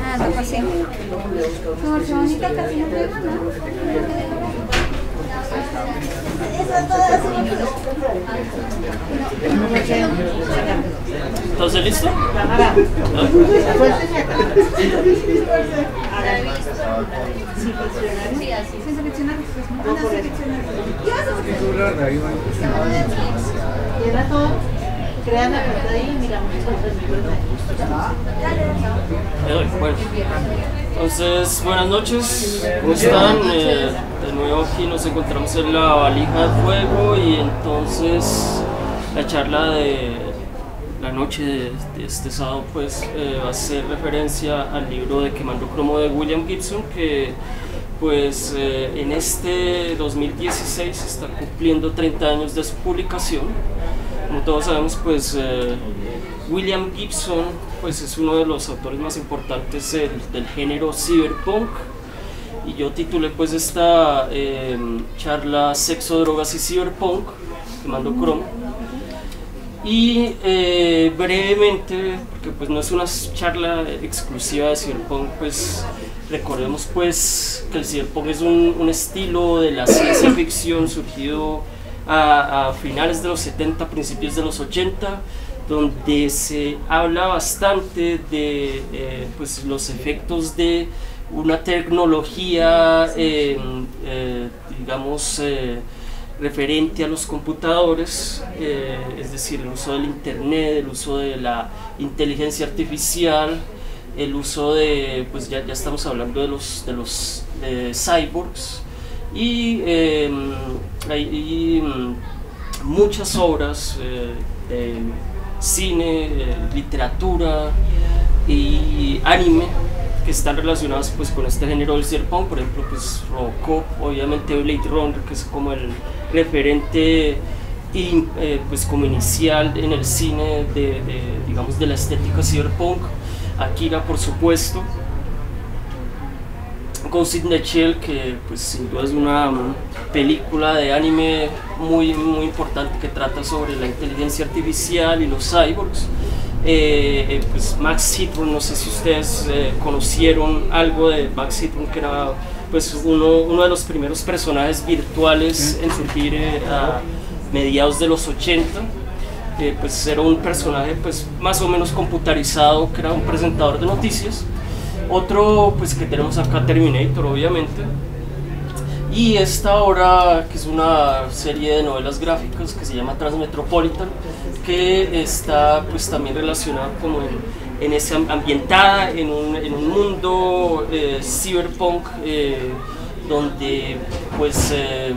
Ah, así. No, qué bonita casi no pues, no, no, seleccionar. Era todo. La cuenta ahí doy, bueno. Entonces, buenas noches, ¿cómo están? Eh, de nuevo aquí nos encontramos en la valija de fuego y entonces la charla de la noche de, de este sábado pues eh, va a ser referencia al libro de Quemando Cromo de William Gibson que pues eh, en este 2016 está cumpliendo 30 años de su publicación. Como todos sabemos pues eh, William Gibson pues es uno de los autores más importantes del, del género cyberpunk y yo titulé pues esta eh, charla Sexo, Drogas y Cyberpunk, quemando cromo. Y eh, brevemente, porque pues no es una charla exclusiva de Cyberpunk, pues recordemos pues que el Cyberpunk es un, un estilo de la ciencia ficción surgido a, finales de los 70, principios de los 80, donde se habla bastante de eh, pues, los efectos de una tecnología, eh, eh, digamos, referente a los computadores, es decir, el uso del Internet, el uso de la inteligencia artificial, el uso de, pues ya, ya estamos hablando de los, de los cyborgs, y eh, y, mm, muchas obras eh, de cine, eh, literatura y anime que están relacionadas pues con este género del cyberpunk, por ejemplo pues Robocop, obviamente Blade Runner que es como el referente y, eh, pues como inicial en el cine de, de, digamos de la estética cyberpunk, Akira por supuesto, In the Shell que pues sin duda es una película de anime muy muy importante que trata sobre la inteligencia artificial y los cyborgs. Eh, eh, pues Max Headroom, no sé si ustedes eh, conocieron algo de Max Headroom que era pues uno, uno de los primeros personajes virtuales en surgir eh, a mediados de los 80 eh, pues era un personaje pues más o menos computarizado que era un presentador de noticias otro pues que tenemos acá Terminator obviamente. Y esta obra que es una serie de novelas gráficas que se llama Transmetropolitan que está pues también relacionada como en, en ese am- ambientada en un, en un mundo eh, cyberpunk eh, donde pues eh,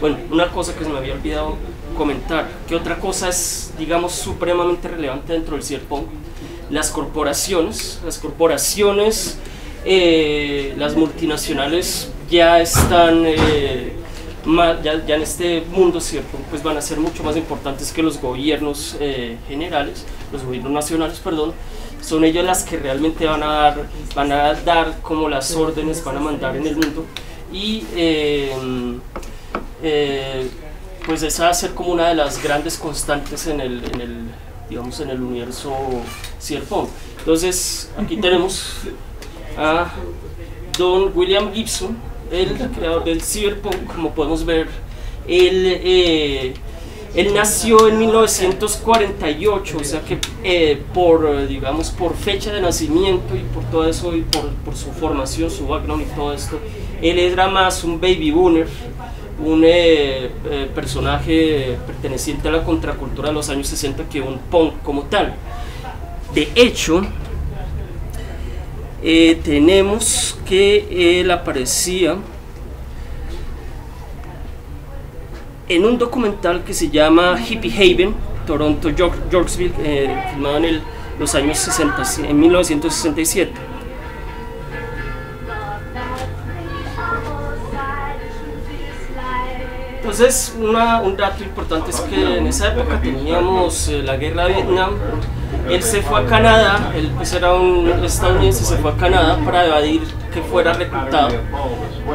bueno una cosa que se me había olvidado comentar que otra cosa es digamos supremamente relevante dentro del cyberpunk las corporaciones las corporaciones eh, las multinacionales ya están eh, ya, ya en este mundo cierto pues van a ser mucho más importantes que los gobiernos eh, generales los gobiernos nacionales perdón. Son ellas las que realmente van a dar van a dar como las órdenes van a mandar en el mundo. Y eh, pues esa va a ser como una de las grandes constantes en el digamos en el universo cyberpunk. Entonces aquí tenemos a Don William Gibson, el creador del cyberpunk, como podemos ver, él, eh, él nació en 1948, o sea que eh, por, digamos, por fecha de nacimiento y por todo eso y por, por su formación, su background y todo esto, él era más un baby boomer, un eh, eh, personaje perteneciente a la contracultura de los años 60 que un punk como tal. De hecho, eh, tenemos que él aparecía en un documental que se llama Hippie Haven, Toronto, York- filmado en los años 60, en 1967. Entonces, una- un dato importante es que en esa época teníamos eh, la guerra de Vietnam. Él se fue a Canadá, él pues era un estadounidense, se fue a Canadá para evadir que fuera reclutado.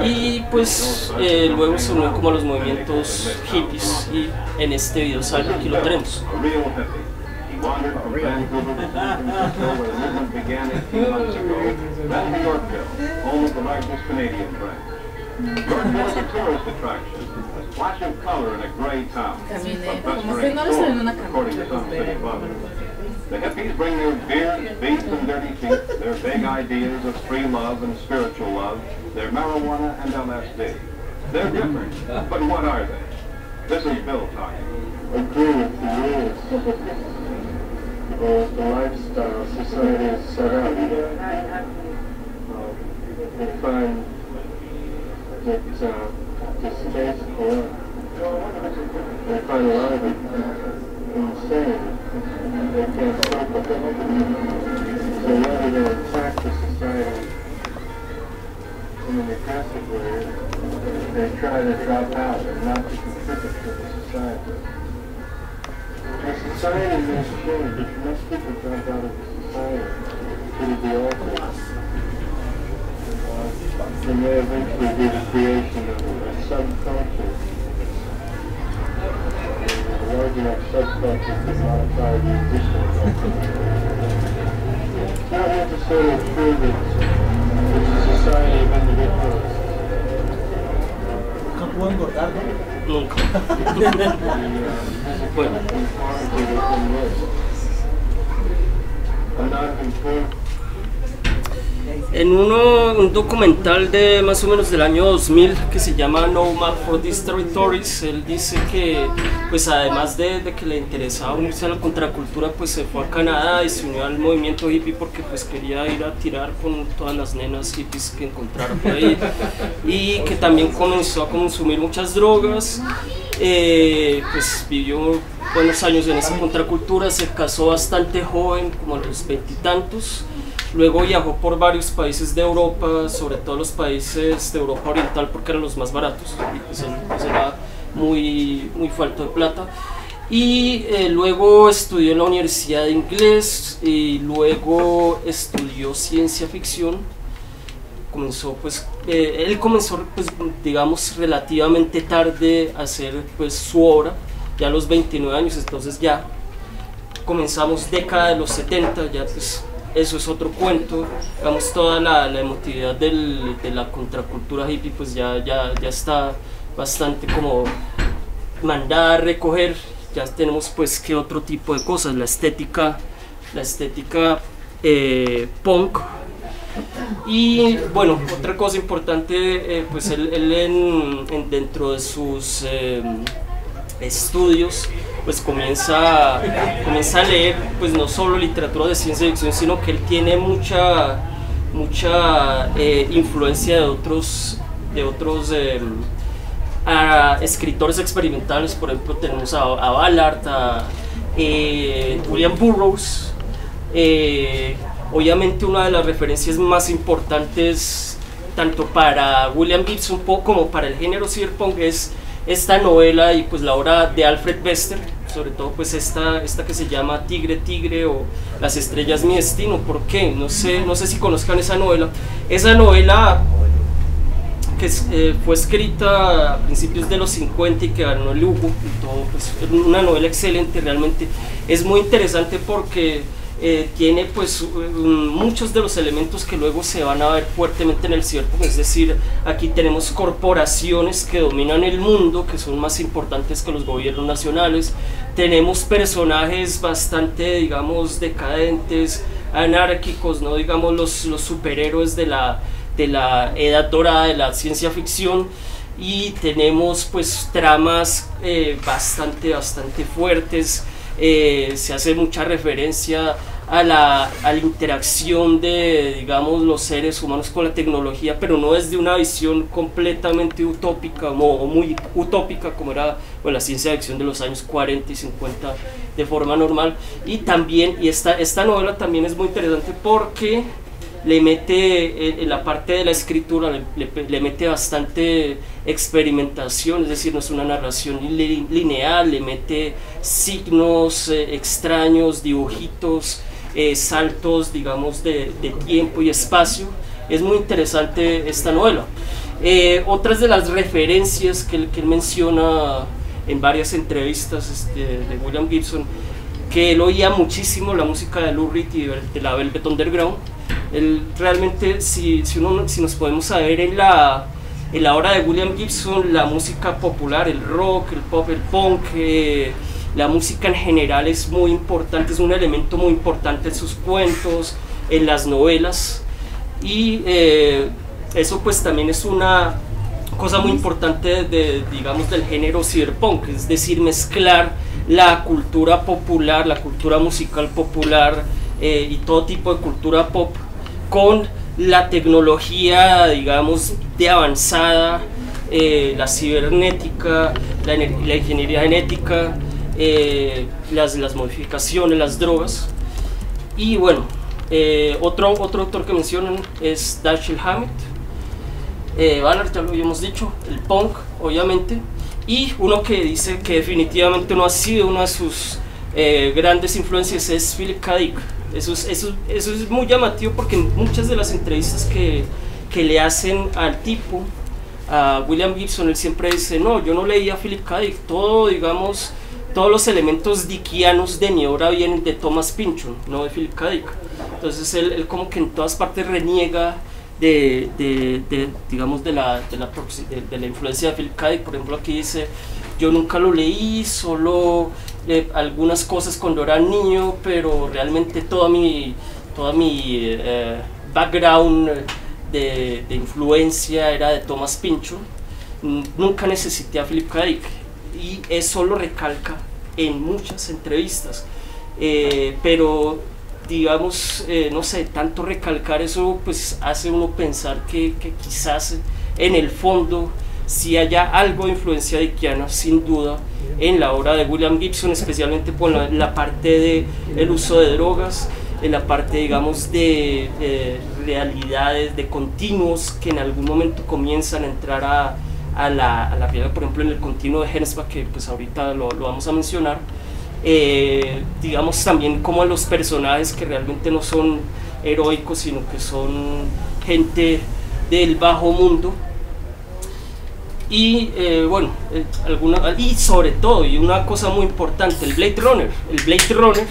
Y pues eh, luego se unió como a los movimientos hippies y en este video sale, aquí lo tenemos. wandered from Vancouver to San Francisco where the movement began 18 months ago, then to Yorkville, home of the largest Canadian branch. Yorkville is a tourist attraction, a splash of color in a gray town. Caminé. But Como very no lo salió en una cold, according to some city fathers. The hippies bring their beers, beads, and dirty teeth, their vague ideas of free love and spiritual love, their marijuana and LSD. They're different, but what are they? This is Bill talking. agree with the rules or the lifestyle society has set up. Uh, we find that uh, distasteful. We find a lot of it insane. They can't with it. So rather than attack the society in an aggressive way, they try to drop out and not to contribute to the society. The society must change. Enough people drop out of the society, it'll be altered. There may eventually be the creation of a subculture. A large enough subculture to modify the existing culture. It's not necessarily true that it's a society of individuals. No puedo engordar, ¿no? Nunca. Bueno, En uno, un documental de más o menos del año 2000 que se llama No Map for These Territories, él dice que pues además de, que le interesaba unirse a la contracultura, pues se fue a Canadá y se unió al movimiento hippie porque pues quería ir a tirar con todas las nenas hippies que encontrara por ahí y que también comenzó a consumir muchas drogas, eh, pues vivió buenos años en esa contracultura, se casó bastante joven, como a los veintitantos. Luego viajó por varios países de Europa, sobre todo los países de Europa Oriental porque eran los más baratos y pues pues, era muy, muy falto de plata. Y eh, luego estudió en la Universidad de Inglés y luego estudió ciencia ficción. Comenzó pues, eh, él comenzó pues digamos relativamente tarde a hacer pues su obra, ya a los 29 años, entonces ya comenzamos década de los 70, ya pues eso es otro cuento, digamos toda la, emotividad de la contracultura hippie pues ya, ya, ya está bastante como mandada a recoger, ya tenemos pues que otro tipo de cosas, la estética, la estética eh, punk, y bueno, otra cosa importante, eh, pues él, en- dentro de sus eh, estudios, pues comienza, comienza a leer, pues no solo literatura de ciencia ficción, sino que él tiene mucha, mucha eh, influencia de otros, de otros a escritores experimentales, por ejemplo tenemos a, a Ballard, a eh, William Burroughs, eh, obviamente una de las referencias más importantes tanto para William Gibson como para el género cyberpunk es esta novela y pues la obra de Alfred Bester, sobre todo pues esta, esta que se llama Tigre Tigre o Las estrellas mi destino, ¿por qué? No sé, no sé si conozcan esa novela. Esa novela que eh, fue escrita a principios de los 50 y que ganó el Hugo y todo, pues es una novela excelente realmente. Es muy interesante porque eh, tiene pues muchos de los elementos que luego se van a ver fuertemente en el cyberpunk, es decir, aquí tenemos corporaciones que dominan el mundo, que son más importantes que los gobiernos nacionales, tenemos personajes bastante, digamos, decadentes, anárquicos, no digamos los, los superhéroes de la, de la edad dorada de la ciencia ficción. Y tenemos pues tramas eh, bastante, bastante fuertes. Eh, se hace mucha referencia a la, a la interacción de, digamos, los seres humanos con la tecnología, pero no desde una visión completamente utópica o muy utópica como era pues, la ciencia ficción de los años 40 y 50 de forma normal. Y también, y esta, esta novela también es muy interesante porque le mete en, en la parte de la escritura, le mete bastante experimentación, es decir, no es una narración li- lineal, le mete signos eh, extraños, dibujitos, eh, saltos, digamos, de, de tiempo y espacio. Es muy interesante esta novela. Eh, otras de las referencias que, él- que él menciona en varias entrevistas este, de William Gibson, que él oía muchísimo la música de Lou Reed y de, de la Velvet Underground. Él realmente, si, si, uno, si nos podemos saber en la, en la obra de William Gibson, la música popular, el rock, el pop, el punk, eh, la música en general es muy importante, es un elemento muy importante en sus cuentos, en las novelas. Y eh, eso pues también es una cosa muy importante de, digamos, del género cyberpunk, es decir, mezclar la cultura popular, la cultura musical popular eh, y todo tipo de cultura pop con la tecnología, digamos, de avanzada, eh, la cibernética, la, ingeniería genética, eh, las, las modificaciones, las drogas. Y bueno, eh, otro, otro autor que mencionan es Dashiell Hammett. Ballard, ya lo habíamos dicho, el punk, obviamente. Y uno que dice que definitivamente no ha sido una de sus grandes influencias es Philip K. Eso es, eso, eso es muy llamativo porque en muchas de las entrevistas que, que le hacen al tipo, a William Gibson, él siempre dice, no, yo no leía a Philip K. Dick, todo, digamos, todos los elementos dickianos de mi obra vienen de Thomas Pynchon, no de Philip K. Dick. Entonces él, él como que en todas partes reniega de, de- de, digamos, de la, de, la, de la influencia de Philip K. Dick. Por ejemplo, aquí dice, yo nunca lo leí, solo eh, algunas cosas cuando era niño, pero realmente toda mi, toda mi eh, background de, de influencia era de Thomas Pynchon. N- Nunca necesité a Philip K. Dick y eso lo recalca en muchas entrevistas. Eh, pero digamos, eh, no sé, tanto recalcar eso pues hace uno pensar que, que quizás en el fondo si haya algo de influencia dickiana, sin duda, en la obra de William Gibson, especialmente por la, parte de el uso de drogas, en la parte, digamos, de realidades, de continuos que en algún momento comienzan a entrar a, a la, a la por ejemplo, en el continuo de Hensbach, que pues ahorita lo, vamos a mencionar, eh, digamos también como los personajes que realmente no son heroicos, sino que son gente del bajo mundo. Y eh, bueno, eh, alguna, y sobre todo, y una cosa muy importante, el Blade Runner. El Blade Runner,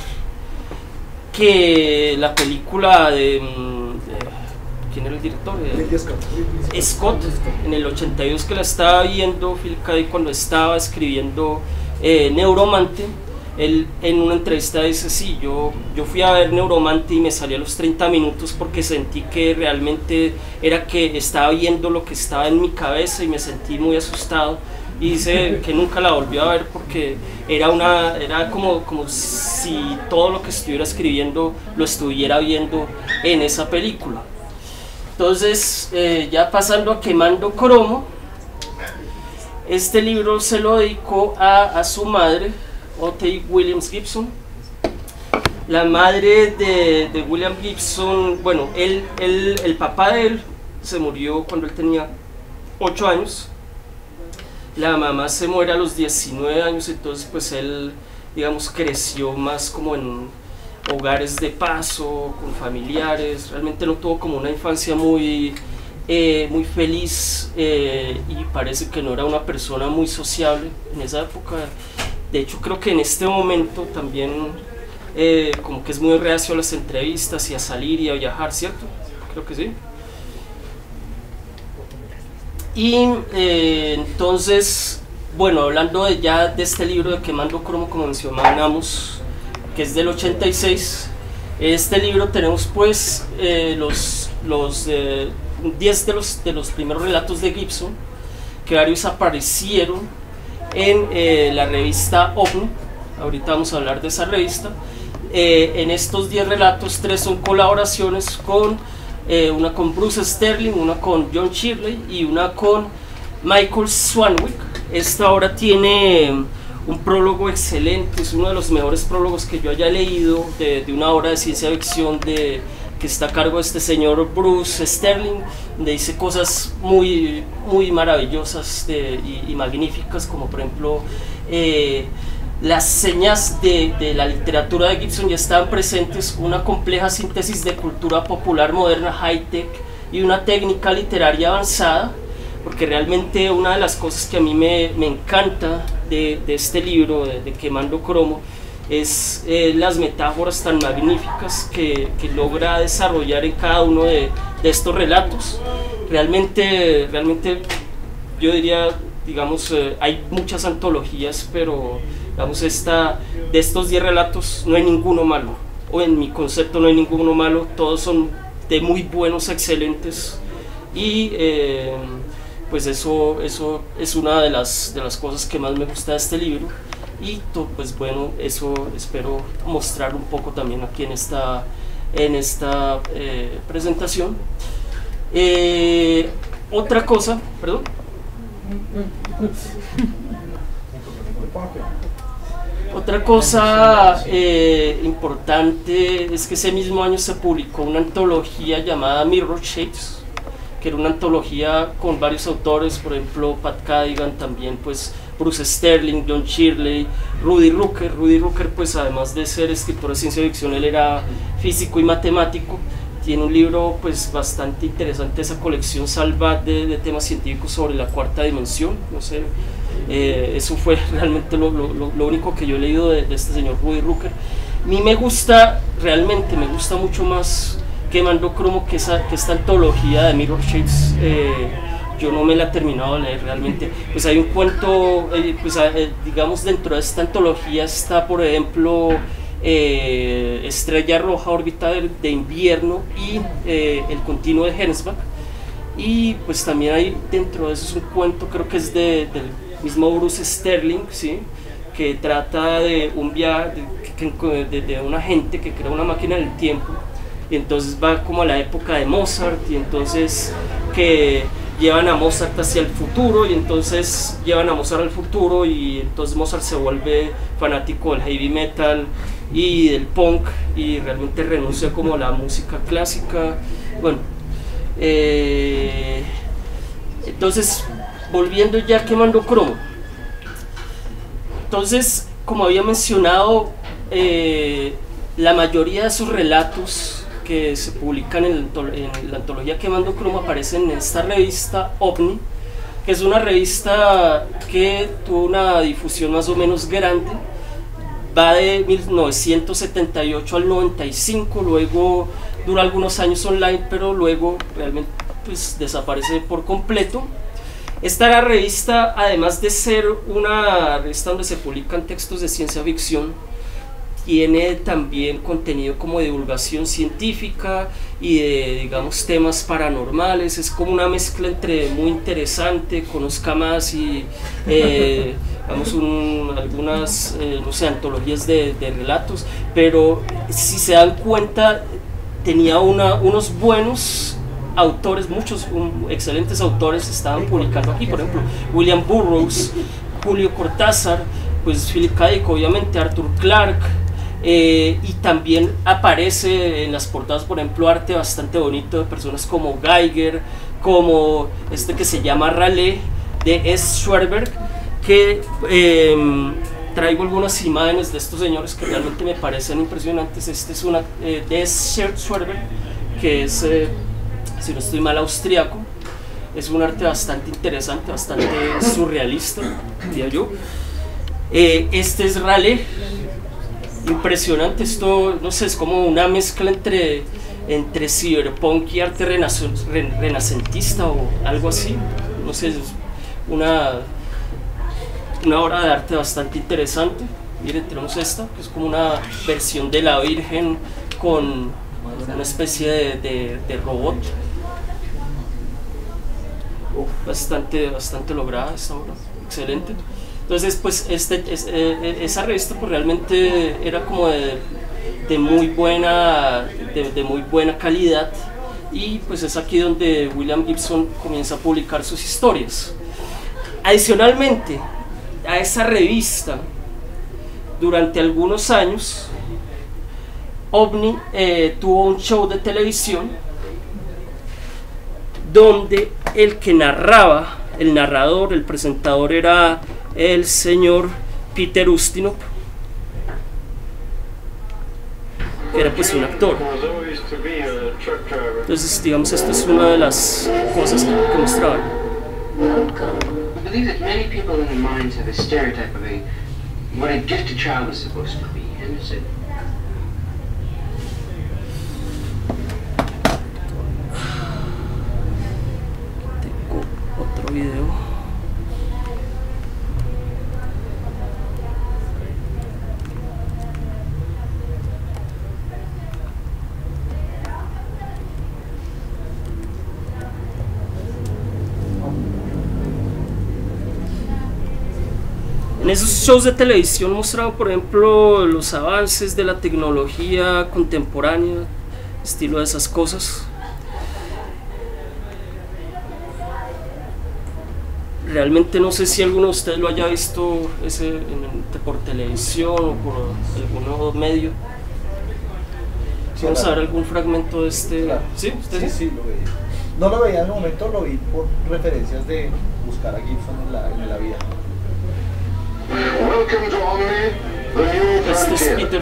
que la película de... mm, ¿Quién era el director? Eh, Scott. Scott en el 82 que la estaba viendo, Phil K. Cuando estaba escribiendo Neuromante, él en una entrevista dice, sí, yo, yo fui a ver Neuromante y me salí a los 30 minutos porque sentí que realmente era que estaba viendo lo que estaba en mi cabeza y me sentí muy asustado. Y dice que nunca la volvió a ver porque era, una, era como, como si todo lo que estuviera escribiendo lo estuviera viendo en esa película. Entonces, eh, ya pasando a Quemando Cromo, este libro se lo dedicó a, a su madre, Otay Williams Gibson. La madre de, de William Gibson, bueno, él, él- el papá de él se murió cuando él tenía 8 años. La mamá se muere a los 19 años, entonces pues él, digamos, creció más como en hogares de paso, con familiares, realmente no tuvo como una infancia muy, eh, muy feliz eh, y parece que no era una persona muy sociable en esa época. De hecho creo que en este momento también eh, como que es muy reacio a las entrevistas y a salir y a viajar, ¿cierto? Creo que sí. Y eh, entonces, bueno, hablando de ya de este libro de Quemando Cromo, como mencionábamos, que es del 86, este libro tenemos pues eh, los, los eh, 10 de los, de los primeros relatos de Gibson, que varios aparecieron en eh, la revista OVNI, ahorita vamos a hablar de esa revista. Eh, en estos 10 relatos, tres son colaboraciones con eh, una con Bruce Sterling, una con John Shirley y una con Michael Swanwick. Esta obra tiene un prólogo excelente, es uno de los mejores prólogos que yo haya leído de, de una obra de ciencia ficción de, que está a cargo de este señor Bruce Sterling, donde dice cosas muy, muy maravillosas de- y, magníficas, como por ejemplo eh, las señas de, de la literatura de Gibson ya estaban presentes, una compleja síntesis de cultura popular moderna high-tech y una técnica literaria avanzada, porque realmente una de las cosas que a mí me, me encanta de, de este libro, de Quemando Cromo, es eh, las metáforas tan magníficas que, que, logra desarrollar en cada uno de, de, estos relatos. Realmente, realmente yo diría, digamos, eh, hay muchas antologías, pero digamos, esta, de estos 10 relatos no hay ninguno malo, o en mi concepto no hay ninguno malo, todos son de muy buenos, excelentes, y eh, pues eso, eso es una de las, de las cosas que más me gusta de este libro y pues bueno, eso espero mostrar un poco también aquí en esta, en esta eh, presentación. Eh, otra cosa, perdón. Otra cosa eh, importante es que ese mismo año se publicó una antología llamada Mirror Shapes, que era una antología con varios autores, por ejemplo Pat Cadigan, también pues Bruce Sterling, John Shirley, Rudy Rucker. Rudy Rucker, pues además de ser escritor de ciencia ficción, él era físico y matemático. Tiene un libro pues bastante interesante, esa colección salva de, temas científicos sobre la cuarta dimensión. No sé, eh, eso fue realmente lo, único que yo he leído de, este señor Rudy Rucker. A mí me gusta, realmente me gusta mucho más que Mando Cromo que, esa, que esta antología de Mirror Shapes. Eh, yo no me la he terminado de leer realmente. Pues hay un cuento, eh, pues, eh, digamos, dentro de esta antología está, por ejemplo, eh, Estrella Roja, órbita de, invierno y El continuo de Hensbach. Y pues también hay dentro de eso es un cuento, creo que es de, del mismo Bruce Sterling, ¿sí? que trata de un viaje, de, de, una gente que crea una máquina del tiempo. Y entonces va como a la época de Mozart y entonces que llevan a Mozart hacia el futuro y entonces llevan a Mozart al futuro y entonces Mozart se vuelve fanático del heavy metal y del punk y realmente renuncia como a la música clásica. Bueno, eh, entonces volviendo ya quemando cromo. Entonces, como había mencionado, eh, la mayoría de sus relatos que se publican en, la antología Quemando Cromo aparecen en esta revista OVNI, que es una revista que tuvo una difusión más o menos grande, va de 1978 al 95, luego dura algunos años online, pero luego realmente pues, desaparece por completo. Esta la revista, además de ser una revista donde se publican textos de ciencia ficción, tiene también contenido como divulgación científica y de, digamos, temas paranormales. Es como una mezcla entre muy interesante, conozca más y, eh, algunas, eh, no sé, antologías de, relatos, pero si se dan cuenta, tenía una, unos buenos autores, muchos excelentes autores estaban publicando aquí, por ejemplo, William Burroughs, Julio Cortázar, pues Philip K. Obviamente Arthur Clarke, eh, y también aparece en las portadas, por ejemplo, arte bastante bonito de personas como Geiger, como este que se llama Raleigh de S. Schwerberg, que em, traigo algunas imágenes de estos señores que realmente me parecen impresionantes. Este es una eh, de S. Schwerberg, que es, eh, si no estoy mal, austriaco. Es un arte bastante interesante, bastante surrealista, diría yo. este es Raleigh impresionante esto, no sé, es como una mezcla entre, entre cyberpunk y arte renacentista o algo así. No sé, es una, una obra de arte bastante interesante. Miren, tenemos esta, que es como una versión de la Virgen con una especie de, de, robot. bastante, bastante lograda esta obra, excelente. Entonces, pues este, es, eh, eh, esa revista pues realmente era como de, muy buena, de, muy buena calidad y pues es aquí donde William Gibson comienza a publicar sus historias. Adicionalmente a esa revista, durante algunos años, OVNI eh, tuvo un show de televisión donde el que narraba, el narrador, el presentador era el señor Peter Ustinov, que era pues un actor. Entonces, digamos, esto es una de las cosas que mostraban. I believe that many people in the minds have a stereotype of a, what a gifted child is supposed to be. Tengo otro video. En esos shows de televisión mostraban, por ejemplo, los avances de la tecnología contemporánea, estilo de esas cosas. Realmente no sé si alguno de ustedes lo haya visto ese en- por televisión o por algún otro medio. Vamos a ver algún fragmento de este. Claro. ¿Sí? ¿Usted Sí, sí? sí, lo veía. No lo veía en el momento, lo vi por referencias de buscar a Gibson en la, en la vida. Welcome to Omni, the new frontier.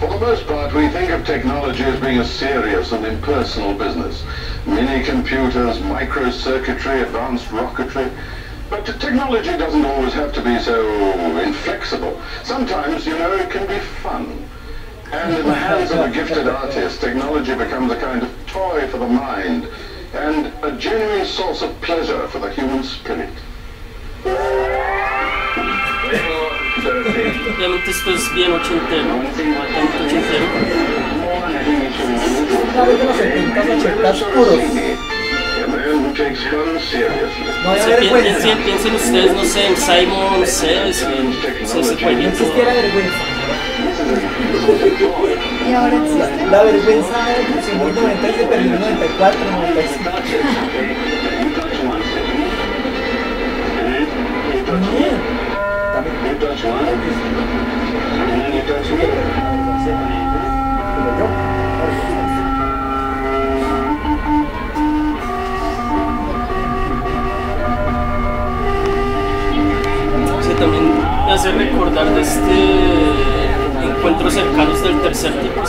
For the most part, we think of technology as being a serious and impersonal business. Mini computers, microcircuitry, advanced rocketry. But technology doesn't always have to be so inflexible. Sometimes, you know, it can be fun. And in the hands of a gifted artist, technology becomes a kind of toy for the mind and a genuine source of pleasure for the human spirit. Obviamente esto es bien ochentero, bastante ochentero. Claro, de los 70, 80 puros. A man who takes fun seriously. No había Sí, pi- vergüenza. piensen, piensen ustedes, no sé, en Simon Says, en no sé, existiera vergüenza. Y ahora existe. La vergüenza empezó en los 90 y se perdió en 94, 95. Bien. También. Hace recordar de este encuentros cercanos del tercer tipo,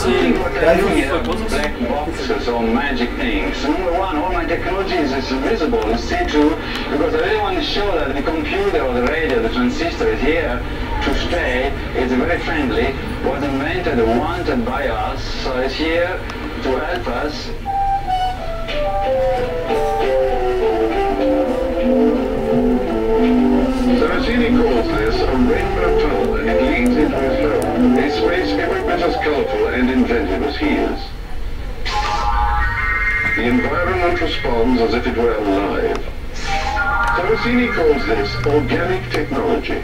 see-through, because I really want to show that the computer or the radio, the transistor is here to stay. It's very friendly, was invented, wanted by us, so it's here to help us. Organic technology.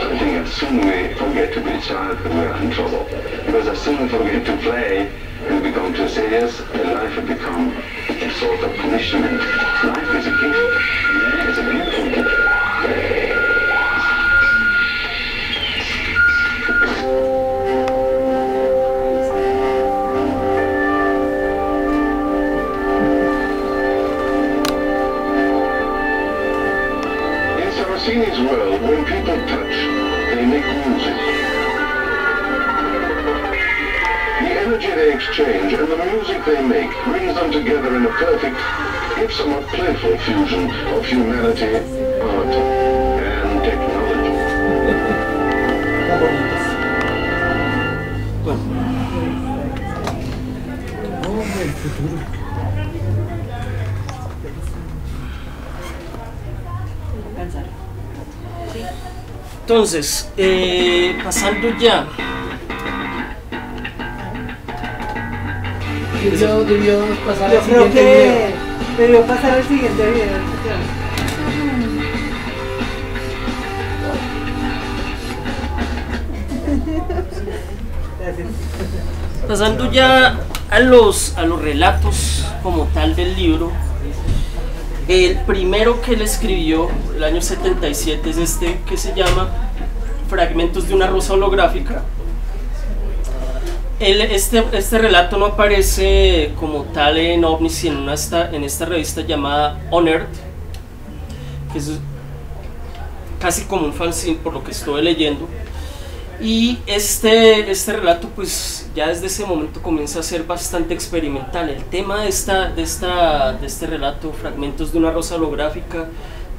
I think as soon we forget to be child, we're in trouble. Because as soon as we forget to play, we become too serious, and life will become a sort of punishment. Life is a gift. In Saraceni's world, when people touch, they make music. The energy they exchange and the music they make brings them together in a perfect, somewhat playful fusion of humanity, art, and technology. Bueno, el futuro. entonces, eh, pasando ya. Debió, debió pasar Yo al creo siguiente que debió pasar al siguiente video. Gracias. Pasando ya a los, a los relatos como tal del libro, el primero que él escribió, el año 77, es este que se llama Fragmentos de una rosa holográfica. Este, este relato no aparece como tal en OVNI, sino en, una esta, en esta revista llamada On que es casi como un fanzine por lo que estuve leyendo. Y este, este relato, pues ya desde ese momento comienza a ser bastante experimental. El tema de, esta, de, esta, de este relato, Fragmentos de una rosa holográfica,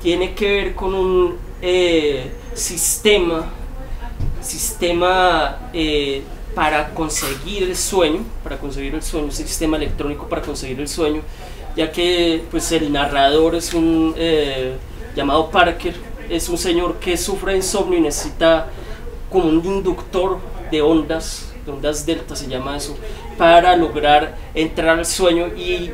tiene que ver con un eh, sistema, sistema eh, para conseguir el sueño, para conseguir el sueño, un sistema electrónico para conseguir el sueño, ya que pues el narrador es un eh, llamado Parker, es un señor que sufre insomnio y necesita como un inductor de ondas, de ondas delta se llama eso, para lograr entrar al sueño. ¿Y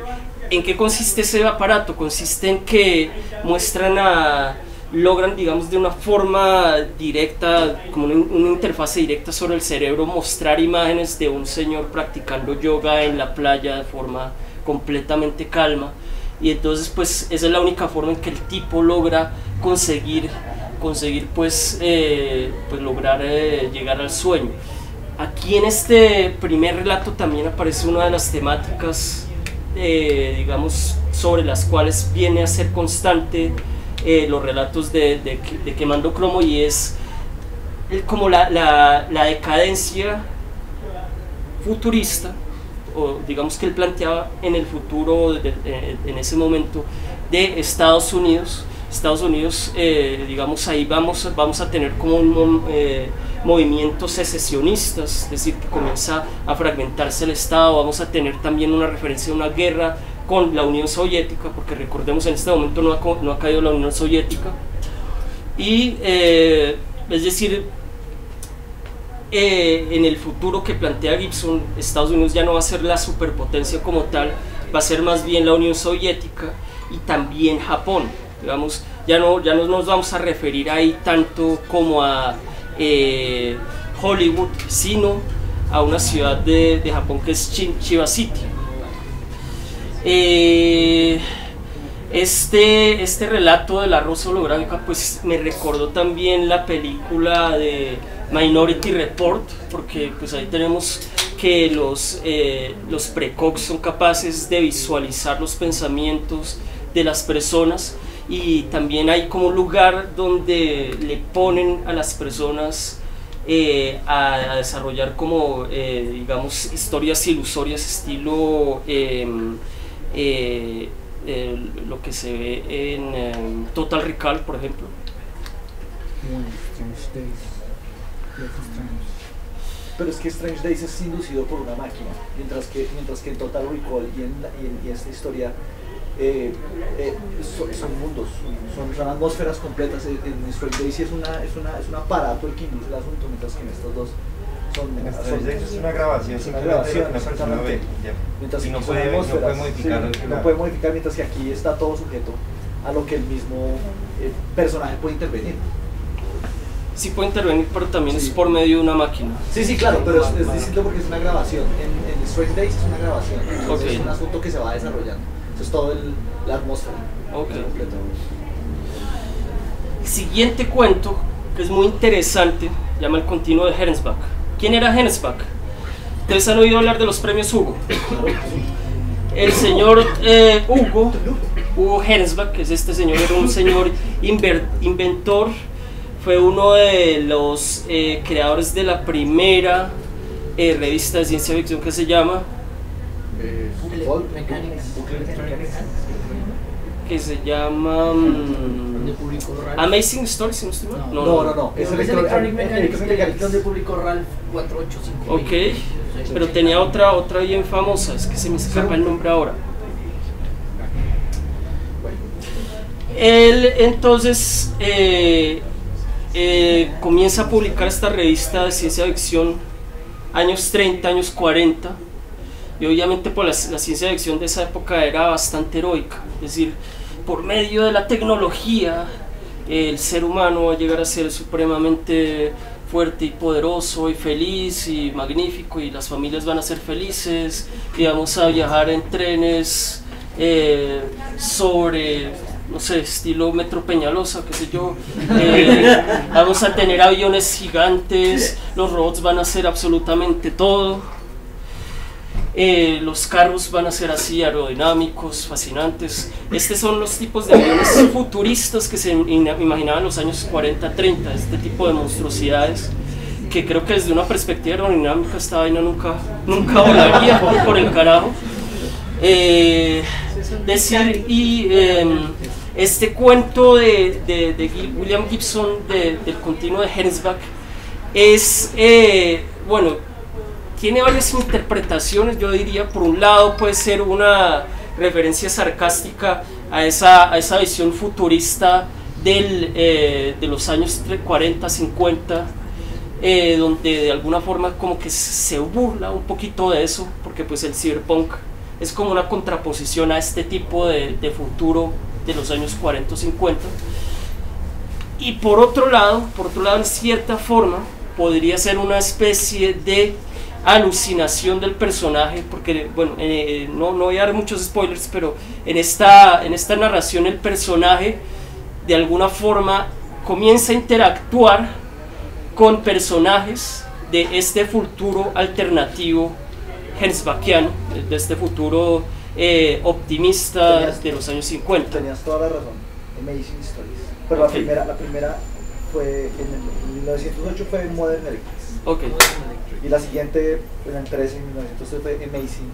en qué consiste ese aparato? Consiste en que muestran a logran, digamos, de una forma directa, como una, una, interfase directa sobre el cerebro, mostrar imágenes de un señor practicando yoga en la playa de forma completamente calma. Y entonces, pues, esa es la única forma en que el tipo logra conseguir conseguir pues, eh, pues lograr eh, llegar al sueño. Aquí en este primer relato también aparece una de las temáticas, eh, digamos, sobre las cuales viene a ser constante los relatos de, de, de, Quemando Cromo y es como la, decadencia futurista, o digamos que él planteaba en el futuro, en ese momento, de Estados Unidos, Estados Unidos, eh, digamos, ahí vamos, vamos a tener como un eh, movimiento secesionistas, es decir, que comienza a fragmentarse el Estado, vamos a tener también una referencia a una guerra con la Unión Soviética, porque recordemos en este momento no ha, caído la Unión Soviética, y eh, es decir, en el futuro que plantea Gibson, Estados Unidos ya no va a ser la superpotencia como tal, va a ser más bien la Unión Soviética y también Japón digamos, ya no, ya no nos vamos a referir ahí tanto como a eh, Hollywood, sino a una ciudad de, de Japón que es Chiba City. Eh, este, este relato de la rosa holográfica pues me recordó también la película de Minority Report, porque pues ahí tenemos que los, eh, los precox son capaces de visualizar los pensamientos de las personas y también hay como un lugar donde le ponen a las personas eh, a, desarrollar como, eh, digamos, historias ilusorias estilo eh, lo que se ve en em, Total Recall, por ejemplo. Pero es que Strange Days es inducido por una máquina, mientras que, mientras que en Total Recall y en, y en esta historia eh, eh, son, mundos, son, son, atmósferas completas. En Strange Days es, una, es, una, es un aparato el que induce el asunto, mientras que en estos dos son, son es una grabación, es una grabación, exactamente. Mientras que no puede, no puede modificar. Sí, no puede modificar, mientras que aquí está todo sujeto a lo que el mismo eh, personaje puede intervenir. Sí puede intervenir, pero también sí. es por medio de una máquina. Sí, sí, claro, pero es, es distinto porque es una grabación. En, en Strange Days es una grabación, entonces okay. es un asunto que se va desarrollando. Eso es todo el, la atmósfera. Okay. El siguiente cuento, que es muy interesante, llama El continuo de Hernsbach. ¿Quién era Hernsbach? Ustedes han oído hablar de los premios Hugo. El señor eh, Hugo, Hugo Hernsbach, que es este señor, era un señor inventor, fue uno de los eh, creadores de la primera eh, revista de ciencia ficción que se llama que se llama um, Amazing Stories, ¿no estoy mal? No, no, no, no. Es, es Electronic Mechanics, donde publicó Ralph 485. Ok, pero tenía otra, otra bien famosa, es que se me escapa el nombre ahora. Él entonces eh, eh, comienza a publicar esta revista de ciencia ficción años 30, años 40 y obviamente por pues, la, la ciencia ficción de esa época era bastante heroica, es decir, por medio de la tecnología el ser humano va a llegar a ser supremamente fuerte y poderoso y feliz y magnífico y las familias van a ser felices y vamos a viajar en trenes eh, sobre no sé, estilo Metro Peñalosa, qué sé yo. Eh, vamos a tener aviones gigantes, los robots van a hacer absolutamente todo. Eh, los carros van a ser así aerodinámicos, fascinantes. Estos son los tipos de aviones futuristas que se imaginaban en los años 40-30, este tipo de monstruosidades que creo que desde una perspectiva aerodinámica esta vaina nunca, nunca volaría por, por el carajo. Eh, decir, y em, este cuento de, de- de William Gibson de- del continuo de Hensbach es, eh, bueno, tiene varias interpretaciones, yo diría, por un lado puede ser una referencia sarcástica a esa, a esa visión futurista del, eh, de los años tre- 40, 50, eh, donde de alguna forma como que se burla un poquito de eso, porque pues el cyberpunk es como una contraposición a este tipo de, de futuro de los años 40 o 50. Y por otro lado, por otro lado, en cierta forma, podría ser una especie de alucinación del personaje, porque, bueno, eh, no, no voy a dar muchos spoilers, pero en esta, en esta narración el personaje de alguna forma comienza a interactuar con personajes de este futuro alternativo Hensbachiano, de este futuro eh, optimista Tenías- de los años 50. Tenías toda la razón. Amazing Stories. Pero la Ok. primera, la primera fue en el en 1908 fue Modern Electrics. Ok. Y la siguiente, en el 13, en 1913 fue Amazing.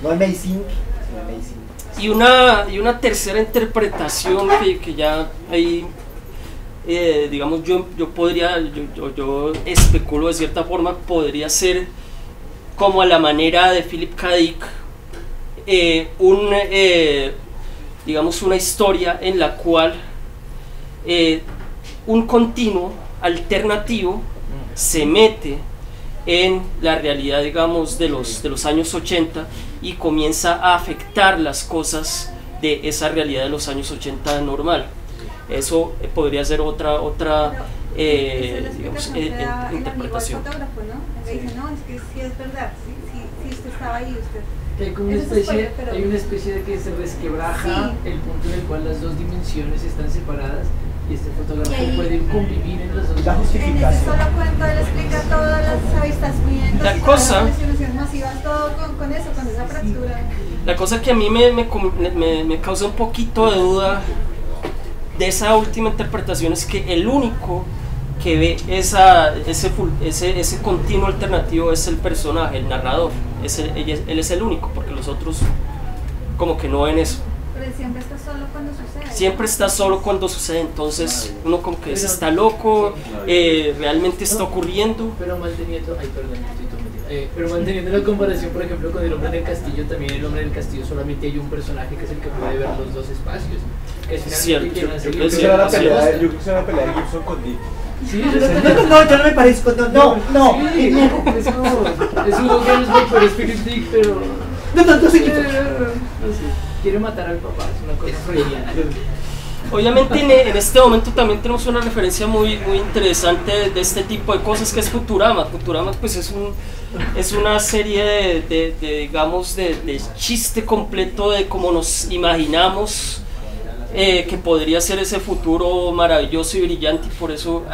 No Amazing, sino Amazing. Y una, y una tercera interpretación que, que ya ahí, eh, digamos, yo, yo podría, yo, yo, yo especulo de cierta forma, podría ser como a la manera de Philip K. Dick, eh, un, eh, digamos, una historia en la cual un continuo alternativo se mete en la realidad, digamos, de los, de los años 80 y comienza a afectar las cosas de esa realidad de los años 80 normal. Eso eh, podría ser otra, otra eh, digamos, eh, eh, interpretación. fotógrafo, ¿no? Le dice, no, es que sí es verdad, sí, sí, sí, usted estaba ahí, usted... Que hay como una especie, hay una especie de que se resquebraja Sí. el punto en el cual las dos dimensiones están separadas y este fotógrafo Y puede convivir en las dos La dimensiones. En ese justificación. solo cuento él explica todas las avistamientos, La cosa- las alucinaciones masivas, todo con, con eso, con esa fractura. La cosa que a mí me, me, me- me causa un poquito de duda de esa última interpretación es que el único que ve esa, ese, full- ese, ese continuo alternativo es el personaje, el narrador. Es el- ella- él es el único, porque los otros como que no ven eso. Pero él siempre está. Siempre está solo cuando sucede, entonces uno como que Pero- está loco, eh, realmente está ocurriendo. Pero manteniendo, ay perdón, estoy todo metido. Eh, pero manteniendo la comparación, por ejemplo, con el hombre del castillo, también el hombre del castillo solamente hay un personaje que es el que puede ver los dos espacios. Que es Cierto, yo creo Yo el- creo que la pelea, yo creo que era la pelea de Gibson con Dick. Sí, No, no, yo no me parezco, no, no, no. Sí, es como, es Hugo Gernsback, pero es Philip Dick, pero... No, no, no, sí. No sé, quiere matar al papá, es una cosa freudiana. Obviamente en, en este momento también tenemos una referencia muy, muy interesante de, de este tipo de cosas que es Futurama. Futurama pues es, un, es una serie de, de- de, digamos, de, de chiste completo de cómo nos imaginamos eh, que podría ser ese futuro maravilloso y brillante. y Por eso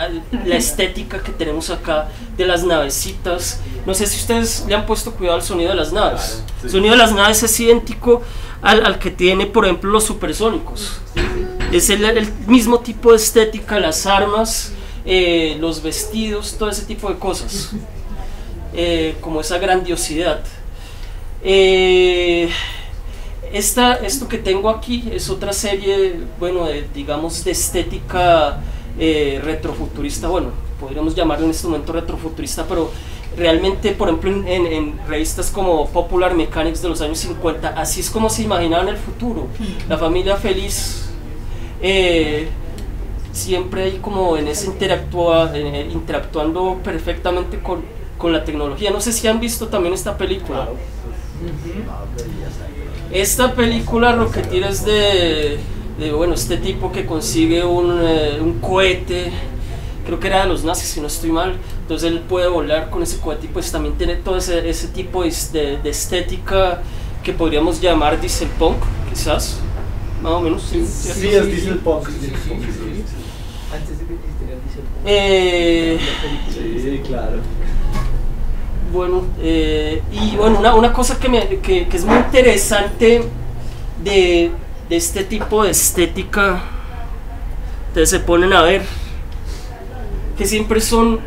la estética que tenemos acá de las navecitas. No sé si ustedes le han puesto cuidado al sonido de las naves. El sonido de las naves es idéntico al, al que tiene, por ejemplo, los supersónicos. Es el, el mismo tipo de estética, las armas, eh, los vestidos, todo ese tipo de cosas. Eh, como esa grandiosidad. Eh, esta, esto que tengo aquí es otra serie, bueno, digamos, de estética eh, retrofuturista. Bueno, podríamos llamarlo en este momento retrofuturista, pero realmente, por ejemplo, en, en- en revistas como Popular Mechanics de los años 50, así es como se imaginaban el futuro. La familia feliz, eh, siempre ahí como en ese interactúa, eh, interactuando perfectamente con, con la tecnología. No sé si han visto también esta película. Esta película Rocketeer es de, de, bueno, este tipo que consigue un, eh, un cohete, creo que era de los nazis si no estoy mal, entonces él puede volar con ese cohete y pues también tiene todo ese, ese tipo de, de- estética que podríamos llamar diesel punk, quizás, más o menos. Sí, ¿cierto? Sí, es diesel punk. Sí, sí, sí, sí, sí. Antes de que existiera el diesel punk. Eh, Sí, claro. Bueno, eh, y bueno, una, una cosa que, me- que- que es muy interesante de, de este tipo de estética, ustedes se ponen a ver, que siempre son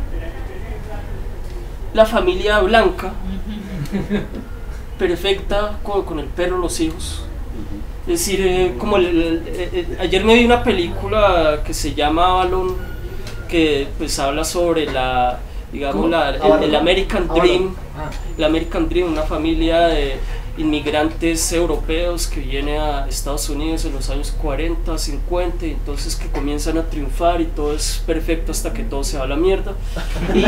la familia blanca, perfecta con, con el perro, los hijos. Es decir, eh, como el- el- eh, eh, ayer me vi una película que se llama Avalon, que pues habla sobre la, digamos, la, el- American. Dream, Ah. el American Dream, una familia de inmigrantes europeos que viene a Estados Unidos en los años 40, 50, y entonces que comienzan a triunfar y todo es perfecto hasta que todo se va a la mierda. Y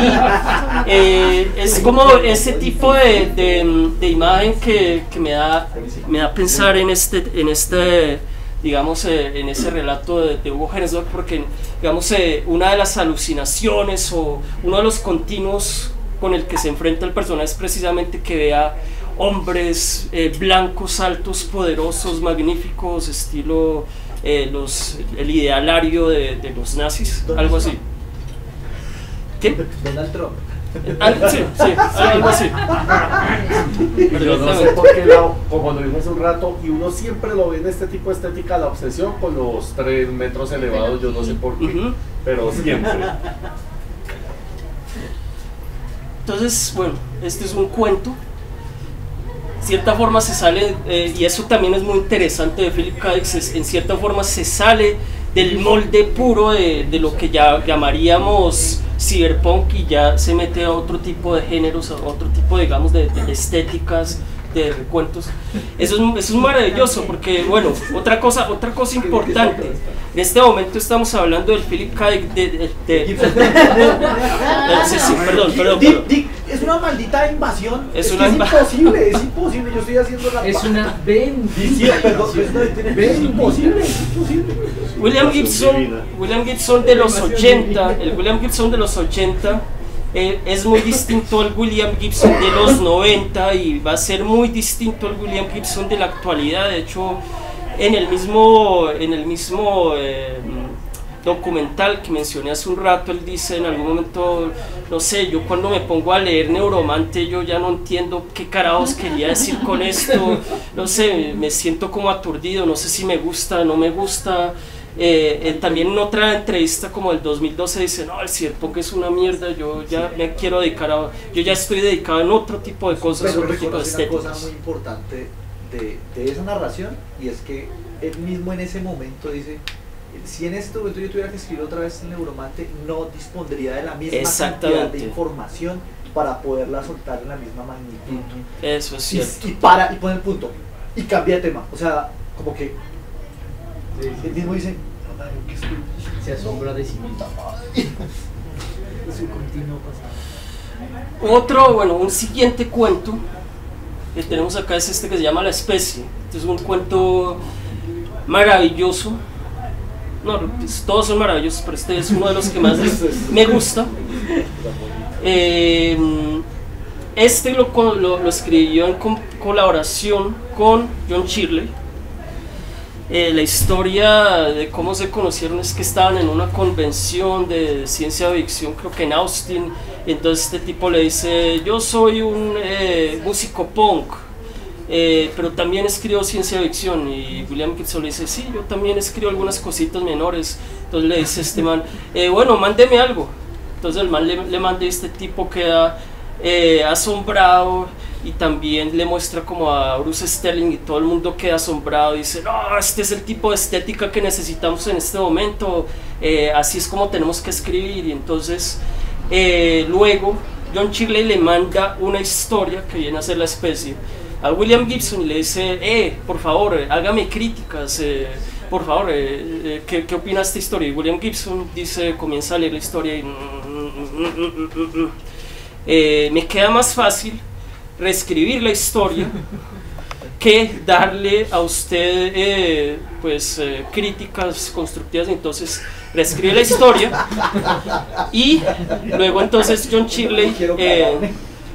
eh, es como ese tipo de, de- de imagen que, que me, da, me da pensar en este, en este digamos, eh, en ese relato de, de Hugo Herzog, porque, digamos, eh, una de las alucinaciones o uno de los continuos con el que se enfrenta el personaje es precisamente que vea hombres eh, blancos, altos, poderosos, magníficos, estilo eh, los, el idealario de, de los nazis, algo así. ¿Qué? Donald Trump. Al- sí, sí, algo así. Yo no sé por qué, la- como lo vimos hace un rato, y uno siempre lo ve en este tipo de estética, la obsesión con los tres metros elevados, yo no sé por qué, pero siempre. Entonces, bueno, este es un cuento. Cierta forma se sale, eh, y eso también es muy interesante de Philip K. En cierta forma se sale del molde puro de, de lo que ya llamaríamos cyberpunk y ya se mete a otro tipo de géneros, a otro tipo, digamos, de, de estéticas, de recuentos. Eso es, eso es maravilloso porque, bueno, otra cosa, otra cosa importante. En este momento estamos hablando del Philip K. Dick de, de- de- de- sí, sí, perdón, perdón, Dick, perdón. Dick, es una maldita invasión. Es Es, una es inva- imposible, es imposible. Yo estoy haciendo la Es una bendición. Sí, perdón, es, una- es imposible, es imposible. William Gibson, William Gibson de los 80, el William Gibson de los 80 eh, es muy distinto al William Gibson de los 90 y va a ser muy distinto al William Gibson de la actualidad. De hecho, en el mismo, en el mismo eh, documental que mencioné hace un rato, él dice en algún momento, no sé, yo cuando me pongo a leer Neuromante, yo ya no entiendo qué carajos quería decir con esto, no sé, me siento como aturdido, no sé si me gusta, no me gusta. Eh, eh, también en otra entrevista como el 2012 dice, no, el cyberpunk es una mierda, yo ya me quiero dedicar a, yo ya estoy dedicado en otro tipo de cosas, Pero otro tipo de reconoce una cosa estéticas. muy importante de, de esa narración y es que él mismo en ese momento dice si en este momento yo tuviera que escribir otra vez el neuromante no dispondría de la misma cantidad de información para poderla soltar en la misma magnitud Eso es y, cierto. y para y pone el punto y cambia de tema. O sea como que él mismo dice "No, madre, ¿qué estoy Se asombra de sí mismo. Su continuo pasado. Otro, bueno, un siguiente cuento que tenemos acá es este que se llama La especie. Este es un cuento maravilloso. No, pues, todos son maravillosos, pero este es uno de los que más me gusta. Eh, este lo, co- lo, lo escribió en colaboración con John Shirley. Eh, la historia de cómo se conocieron es que estaban en una convención de ciencia ficción, creo que en Austin, entonces este tipo le dice, yo soy un eh, músico punk, eh, pero también escribo ciencia ficción, y William Gibson le dice, sí, yo también escribo algunas cositas menores, entonces le dice este man, "Eh, bueno, mándeme algo, entonces el man le, le manda y este tipo queda asombrado y también le muestra como a Bruce Sterling y todo el mundo queda asombrado dice, no, este es el tipo de estética que necesitamos en este momento, eh, así es como tenemos que escribir y entonces eh, luego John Shirley le manda una historia que viene a ser la especie a William Gibson y le dice, eh, por favor, eh, hágame críticas, eh, por favor, eh, eh, ¿qué, ¿qué opina esta historia? Y William Gibson dice, comienza a leer la historia y... "Mm, mm, mm, mm, mm, mm". Eh, me queda más fácil reescribir la historia que darle a usted eh, pues eh, críticas constructivas entonces reescribe la historia y luego entonces John Shirley eh.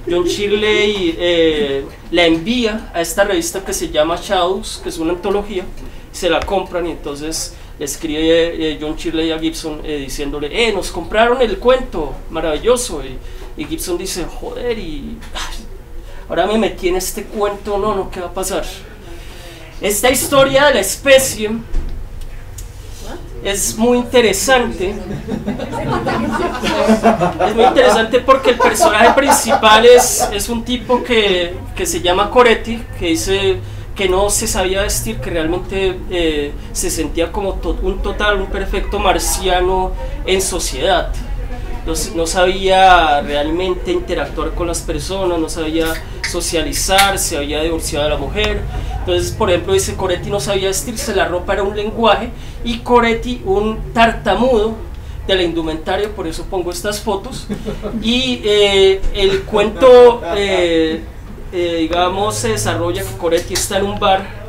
John Shirley eh, la envía a esta revista que se llama Shadows, que es una antología, se la compran y entonces escribe John Shirley a Gibson diciéndole, eh, nos compraron el cuento, maravilloso. Y, Gibson dice, joder, y ahora me metí en este cuento, no, no, ¿qué va a pasar? Esta historia de la especie es muy interesante. Es muy interesante porque el personaje principal es, es un tipo que, que se llama Coretti, que dice que no se sabía vestir, que realmente eh, se sentía como un total, un perfecto marciano en sociedad. No, sabía realmente interactuar con las personas, no sabía socializar, se había divorciado de la mujer. Entonces, por ejemplo, dice Coretti no sabía vestirse, la ropa era un lenguaje y Coretti un tartamudo de la indumentaria, por eso pongo estas fotos. Y eh, el cuento, eh, eh, digamos, se desarrolla Coretti está en un bar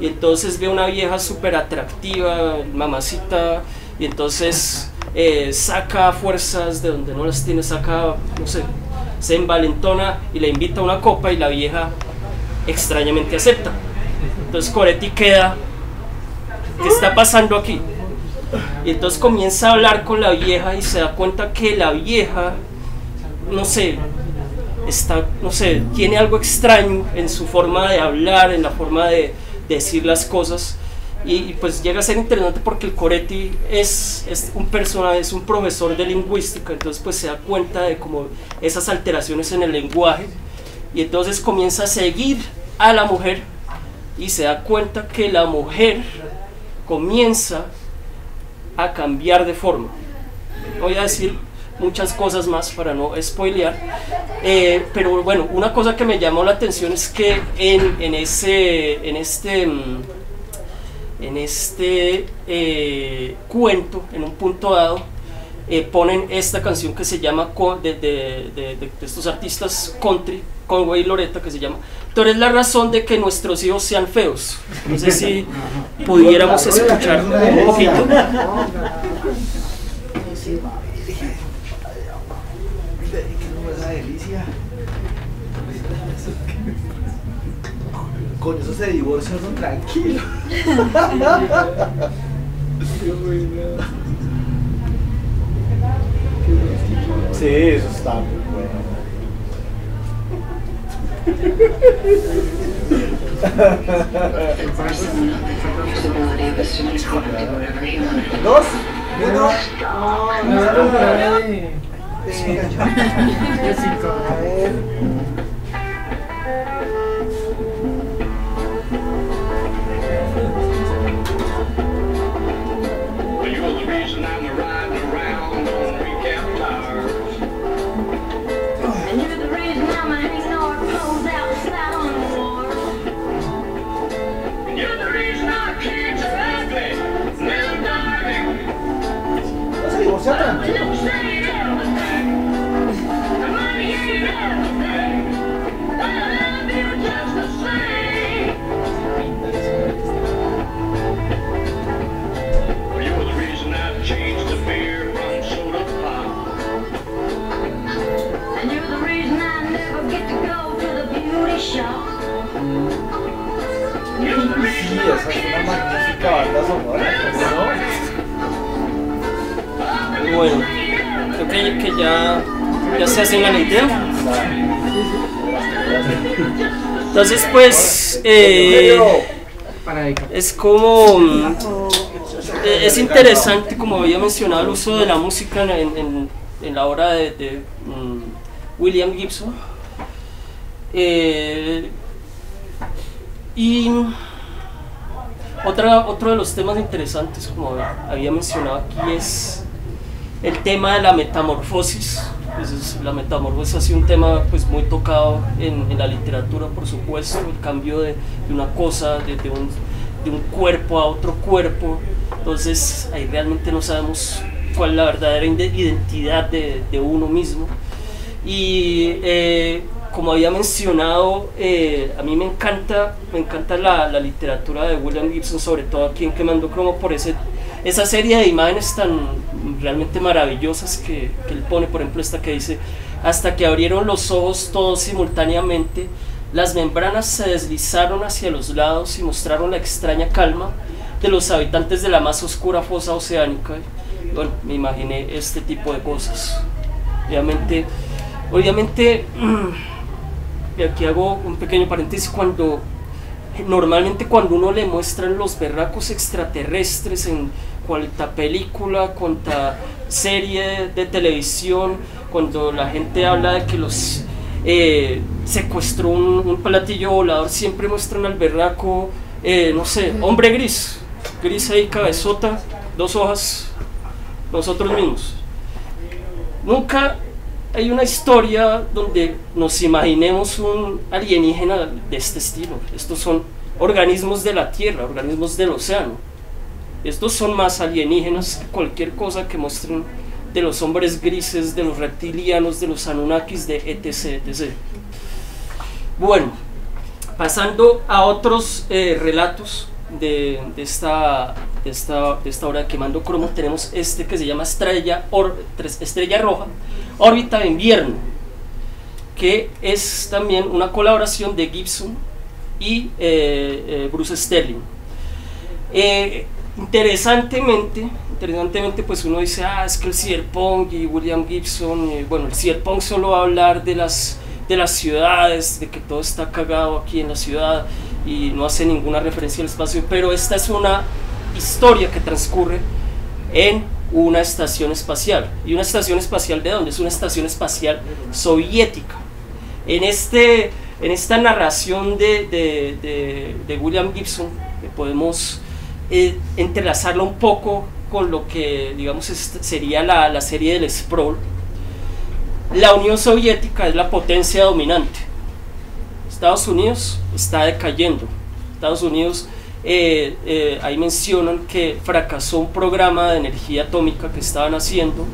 y entonces ve una vieja súper atractiva, mamacita, y entonces eh, saca fuerzas de donde no las tiene, saca, no sé, se envalentona y le invita a una copa y la vieja extrañamente acepta. Entonces Coretti queda, ¿qué está pasando aquí? Y entonces comienza a hablar con la vieja y se da cuenta que la vieja, no sé, está, no sé, tiene algo extraño en su forma de hablar, en la forma de decir las cosas. Y, y, pues llega a ser interesante porque el Coretti es, es un personaje, es un profesor de lingüística, entonces pues se da cuenta de como esas alteraciones en el lenguaje y entonces comienza a seguir a la mujer y se da cuenta que la mujer comienza a cambiar de forma. Voy a decir muchas cosas más para no spoilear, eh, pero bueno, una cosa que me llamó la atención es que en, en ese, en este, mm, en este eh, cuento, en un punto dado, eh, ponen esta canción que se llama de- de estos artistas country, Conway y Loretta, que se llama Tú eres la razón de que nuestros hijos sean feos. No sé si pudiéramos escuchar un poquito. una delicia. Con eso se divorcian son tranquilo. Sí, eso está muy bueno. Dos, uno. A ver. You're Sí, reason esa our es una kids are magnífica banda sonora, ¿cómo no? Bueno, creo que, ya, ya se hacen la idea. Entonces, pues, eh, es como. eh, Es interesante, como había mencionado, el uso de la música en, en- la obra de, de, mm, William Gibson. Eh, y otra, otro de los temas interesantes, como había mencionado aquí, es el tema de la metamorfosis. Pues es- la metamorfosis ha sido un tema pues, muy tocado en, en la literatura, por supuesto, el cambio de, de una cosa, de, de un, de un cuerpo a otro cuerpo. Entonces ahí realmente no sabemos cuál es la verdadera identidad de, de uno mismo. Y eh, como había mencionado, eh, a mí me encanta, me encanta la, la literatura de William Gibson, sobre todo aquí en Quemando Cromo, por ese, esa serie de imágenes tan realmente maravillosas que, que él pone, por ejemplo esta que dice, hasta que abrieron los ojos todos simultáneamente, las membranas se deslizaron hacia los lados y mostraron la extraña calma de los habitantes de la más oscura fosa oceánica. Bueno, me imaginé este tipo de cosas. Obviamente, obviamente, y aquí hago un pequeño paréntesis, cuando normalmente cuando uno le muestran los berracos extraterrestres en cuanta película, cuanta serie de televisión, cuando la gente habla de que los eh, secuestró un, un platillo volador, siempre muestran al berraco, eh, no sé, hombre gris, gris ahí, cabezota, dos hojas, nosotros mismos. Nunca hay una historia donde nos imaginemos un alienígena de este estilo. Estos son organismos de la Tierra, organismos del océano. Estos son más alienígenas que cualquier cosa que muestren de los hombres grises, de los reptilianos, de los Anunnakis, de etc. etc. Bueno, pasando a otros eh, relatos de, esta, de, esta, de esta obra de Quemando Cromo, tenemos este que se llama Estrella, Estrella Roja, Órbita de Invierno, que es también una colaboración de Gibson y eh, eh, Bruce Sterling. Interesantemente, interesantemente, pues uno dice, ah, es que el cyberpunk y William Gibson, eh, bueno, el cyberpunk solo va a hablar de las, de las ciudades, de que todo está cagado aquí en la ciudad y no hace ninguna referencia al espacio, pero esta es una historia que transcurre en una estación espacial. ¿Y una estación espacial de dónde? Es una estación espacial soviética. En, este, en esta narración de, de- de- William Gibson, podemos eh, entrelazarla un poco con lo que, digamos, sería la, la serie del Sprawl, la Unión Soviética es la potencia dominante. Estados Unidos está decayendo. Estados Unidos, eh, eh, ahí mencionan que fracasó un programa de energía atómica que estaban haciendo,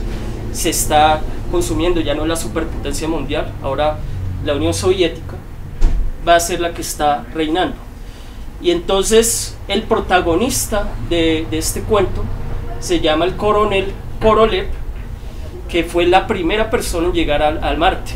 se está consumiendo, ya no es la superpotencia mundial, ahora la Unión Soviética va a ser la que está reinando. Y entonces el protagonista de, este cuento se llama el coronel Korolev, que fue la primera persona en llegar al, Marte.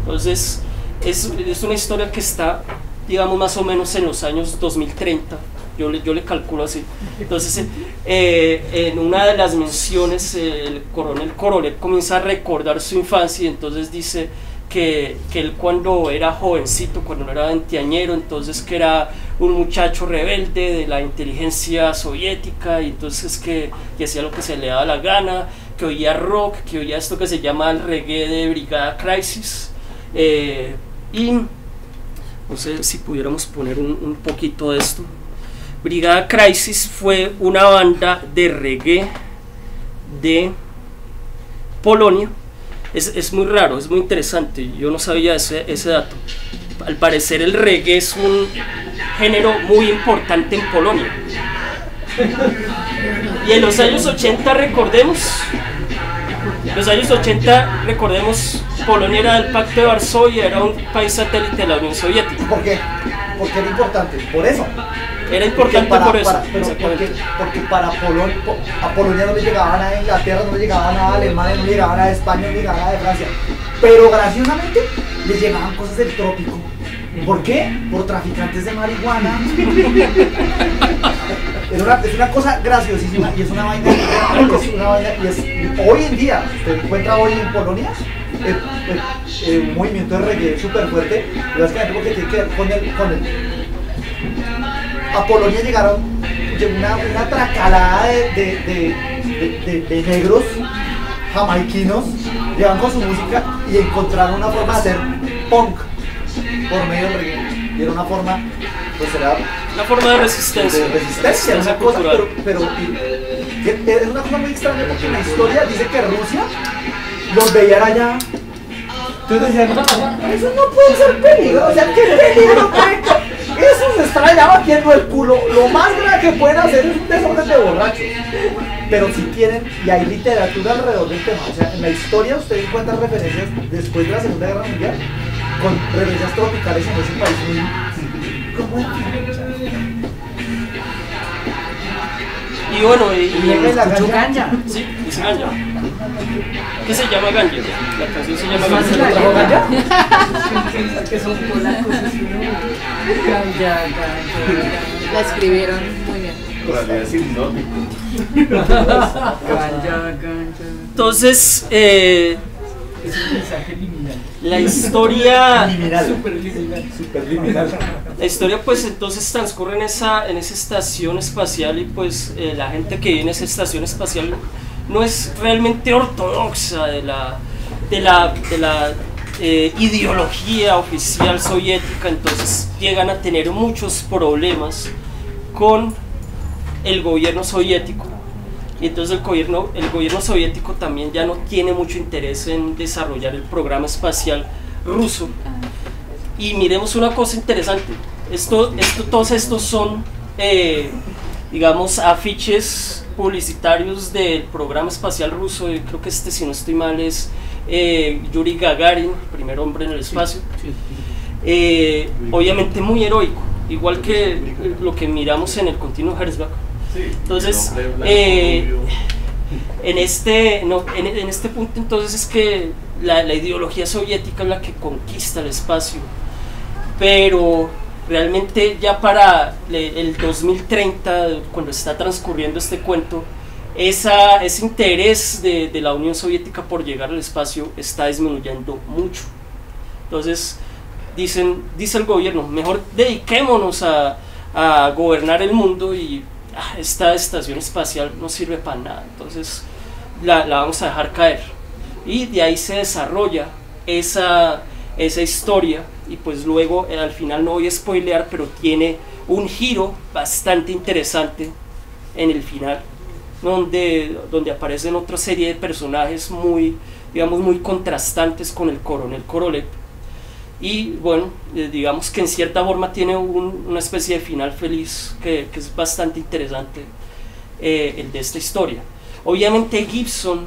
Entonces es, es una historia que está, digamos, más o menos en los años 2030. Yo le, yo le calculo así. Entonces, eh, en una de las menciones, el coronel Korolev comienza a recordar su infancia y entonces dice que, que él cuando era jovencito, cuando era veinteañero, entonces que era un muchacho rebelde de la inteligencia soviética y entonces que, que hacía lo que se le daba la gana, que oía rock, que oía esto que se llama el reggae de Brigada Crisis. eh, y no sé si pudiéramos poner un, poquito de esto. Brigada Crisis fue una banda de reggae de Polonia. Es, es muy raro, es muy interesante. Yo no sabía ese, ese dato. Al parecer el reggae es un género muy importante en Polonia. Y en los años 80, recordemos, los años 80, recordemos, Polonia era del Pacto de Varsovia, era un país satélite de la Unión Soviética. ¿Por qué? Porque era importante, por eso. Era importante para- por eso. para- pero porque, porque para Polon- po- a Polonia no le llegaba nada de Inglaterra, no le llegaba nada de Alemania, no le llegaba nada de España, no le llegaba nada de Francia. Pero graciosamente le llegaban cosas del trópico. ¿Por qué? Por traficantes de marihuana. Es una, es una cosa graciosísima y es una vaina, y es hoy en día, usted encuentra hoy en Polonia eh, un movimiento de reggae súper fuerte, básicamente porque tiene que con el, con el a Polonia llegaron una, una tracalada de- de- de- de negros jamaiquinos, llegaban con su música y encontraron una forma de hacer punk por medio del reggae. Y era una forma, pues era Una forma de resistencia. de resistencia, una cosa, pero, pero y- es una cosa muy extraña porque la historia dice que Rusia los veía allá. Entonces decían, eso no puede ser peligro, o sea, ¿qué peligro puede Eso se está allá batiendo el culo. Lo más grave que pueden hacer es un desorden de borrachos. Pero si quieren, y hay literatura alrededor del tema, o sea, en la historia usted encuentra referencias después de la Segunda Guerra Mundial con referencias tropicales en ese país muy. ¿Cómo es? Y bueno, y, Y la ganja. ganja. Sí, dice Ganja. ¿Qué se llama Ganja? La canción se llama Ganja. la ¿Trajo ganja? que son polacos. Ganja, ganja. La escribieron muy bien. Es. Entonces, eh, Es un mensaje liminal. La historia... Liminal. Superliminal. La historia pues entonces transcurre en esa, en esa estación espacial y pues eh, la gente que vive en esa estación espacial no es realmente ortodoxa de la, de la, de la eh, ideología oficial soviética, entonces llegan a tener muchos problemas con el gobierno soviético. Y entonces el gobierno, el gobierno soviético también ya no tiene mucho interés en desarrollar el programa espacial ruso. Y miremos una cosa interesante. Esto, esto, todos estos son, eh, digamos, afiches publicitarios del programa espacial ruso. Yo creo que este, si no estoy mal, es eh, Yuri Gagarin, primer hombre en el espacio. Eh, obviamente muy heroico, igual que lo que miramos en el continuo Herzberg. Entonces, blanco, eh, en este, no, en, en este punto entonces es que la, la ideología soviética es la que conquista el espacio, pero realmente ya para el 2030, cuando está transcurriendo este cuento, esa, ese interés de, de la Unión Soviética por llegar al espacio está disminuyendo mucho. Entonces, dicen, dice el gobierno, mejor dediquémonos a, a gobernar el mundo y esta estación espacial no sirve para nada. Entonces, la, la vamos a dejar caer. Y de ahí se desarrolla esa, esa historia y pues luego eh, al final no voy a spoilear, pero tiene un giro bastante interesante en el final, donde, donde aparecen otra serie de personajes muy, digamos, muy contrastantes con el coronel Korolev. Y bueno, eh, digamos que en cierta forma tiene un- una especie de final feliz que, que es bastante interesante eh, el de esta historia. Obviamente Gibson,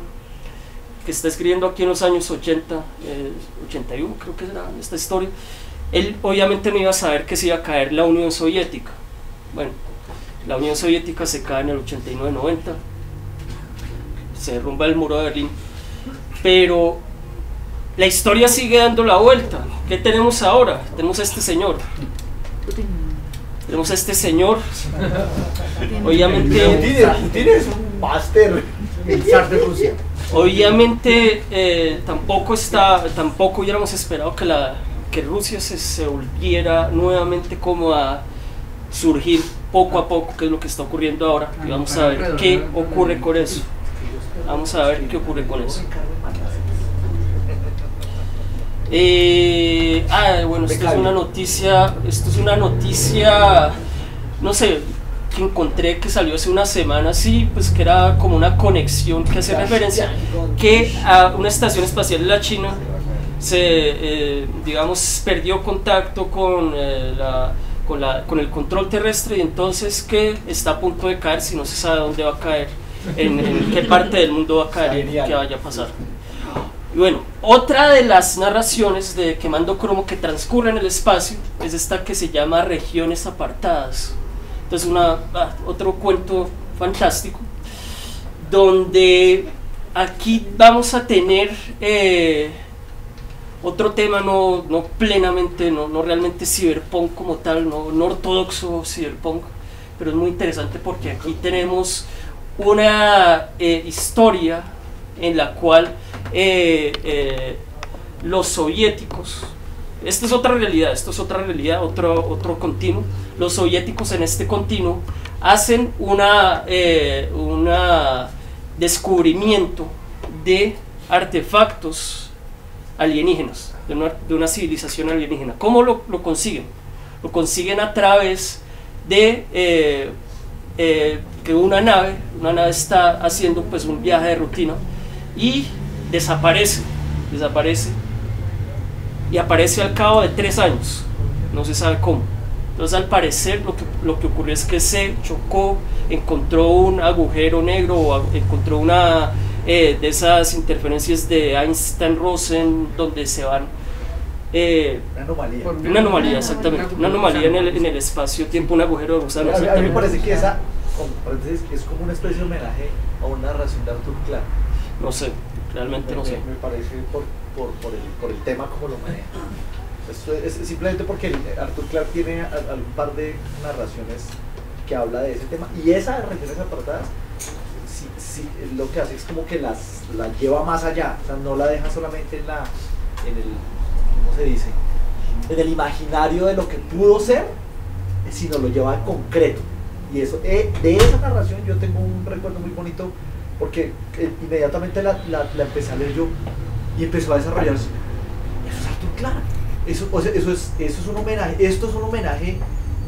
que está escribiendo aquí en los años 80, eh, 81 creo que era esta historia, él obviamente no iba a saber que se iba a caer la Unión Soviética. Bueno, la Unión Soviética se cae en el 89-90, se derrumba el muro de Berlín, pero la historia sigue dando la vuelta. ¿Qué tenemos ahora? Tenemos a este señor. Tenemos a este señor. Obviamente, Putin, Putin es un máster. El zar de Rusia. obviamente eh, tampoco está, tampoco hubiéramos esperado que la que Rusia se, se volviera nuevamente como a surgir poco a poco, que es lo que está ocurriendo ahora. Y vamos a ver qué ocurre con eso. Vamos a ver qué ocurre con eso. Eh, ah, bueno, esto es una noticia, esto es una noticia, no sé, que encontré que salió hace una semana, sí, pues que era como una conexión que hace referencia que a una estación espacial de la China se, eh, digamos, perdió contacto con, eh, la, con, la- con el control terrestre y entonces que está a punto de caer si no se sabe dónde va a caer, en, en qué parte del mundo va a caer, qué vaya a pasar. Y bueno, otra de las narraciones de Quemando Cromo que transcurre en el espacio es esta que se llama Regiones Apartadas. Entonces, una, ah, otro cuento fantástico donde aquí vamos a tener eh, otro tema no, no plenamente, no, no realmente cyberpunk como tal, no, ortodoxo cyberpunk, pero es muy interesante porque aquí tenemos una eh, historia en la cual eh, eh, los soviéticos, esta es otra realidad, esto es otra realidad, otro, otro continuo, los soviéticos en este continuo hacen una, eh, una descubrimiento de artefactos alienígenas, de una, de una civilización alienígena. ¿Cómo lo, lo consiguen? Lo consiguen a través de eh, que una nave, una nave está haciendo pues un viaje de rutina y desaparece, desaparece y aparece al cabo de tres años, no se sabe cómo. Entonces al parecer lo que, lo que ocurrió es que se chocó, encontró un agujero negro o encontró una eh, de esas interferencias de Einstein-Rosen donde se van eh, Una anomalía. Una anomalía, exactamente, una anomalía en el, en el espacio-tiempo, un agujero de gusano. A mí- me parece que esa es como una especie de homenaje a una narración de Arthur Clarke. No sé, realmente no sé. me parece por, por, por, el, por el tema como lo maneja. Esto es, es simplemente porque Arthur Clarke tiene algún par de narraciones que habla de ese tema y esas regiones apartadas sí, sí, lo que hace es como que las, las lleva más allá, o sea, no la deja solamente en la en el ¿cómo se dice? En el imaginario de lo que pudo ser, sino lo lleva al concreto. Y eso, eh, de esa narración yo tengo un recuerdo muy bonito porque eh, inmediatamente la, la- la empecé a leer yo y empezó a desarrollarse. Eso es Arthur Clarke. Eso, o sea, eso, es, eso es un homenaje. Esto es un homenaje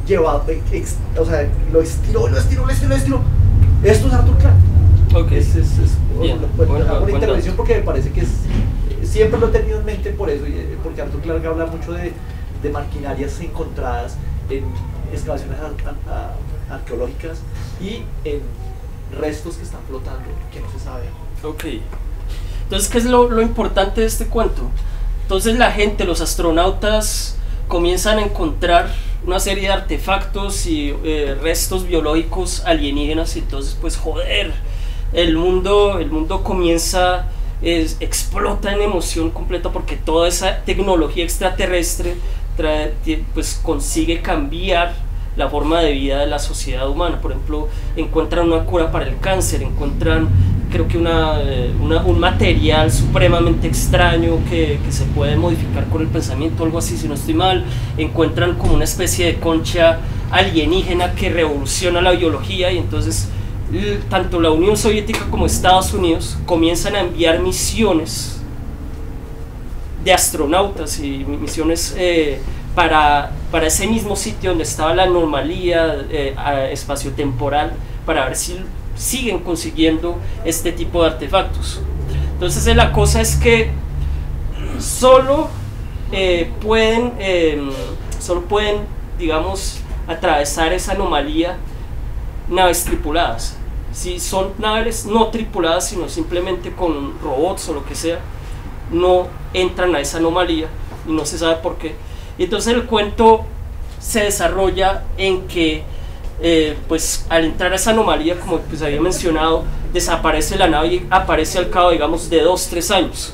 llevado, ex- o sea, lo estiró, lo estiró, lo estiró, lo estiró. Esto es Arthur Clarke. Ok. Es, es, es Bien, bueno, bueno, hago una intervención porque me parece que es, eh, siempre lo he tenido en mente por eso, eh, porque Arthur Clarke habla mucho de, de maquinarias encontradas en excavaciones ar- ar- arqueológicas y en restos que están flotando que no se sabe. Ok. Entonces, ¿qué es lo, importante de este cuento? Entonces la gente, los astronautas, comienzan a encontrar una serie de artefactos y eh, restos biológicos alienígenas y entonces pues joder, el mundo, el mundo comienza, es- explota en emoción completa porque toda esa tecnología extraterrestre pues consigue cambiar la forma de vida de la sociedad humana. Por ejemplo, encuentran una cura para el cáncer, encuentran creo que una, eh, una- un material supremamente extraño que, que se puede modificar con el pensamiento, algo así, si no estoy mal. Encuentran como una especie de concha alienígena que revoluciona la biología y entonces tanto la Unión Soviética como Estados Unidos comienzan a enviar misiones de astronautas y misiones eh, para, para ese mismo sitio donde estaba la anomalía eh, espaciotemporal para ver si siguen consiguiendo este tipo de artefactos. Entonces eh, la cosa es que solo eh, pueden, eh, solo pueden, digamos, atravesar esa anomalía naves tripuladas. Si son naves no tripuladas, sino simplemente con robots o lo que sea, no entran a esa anomalía y no se sabe por qué. Y entonces el cuento se desarrolla en que, eh, pues al entrar a esa anomalía, como pues había mencionado, desaparece la nave y aparece al cabo, digamos, de dos, tres años.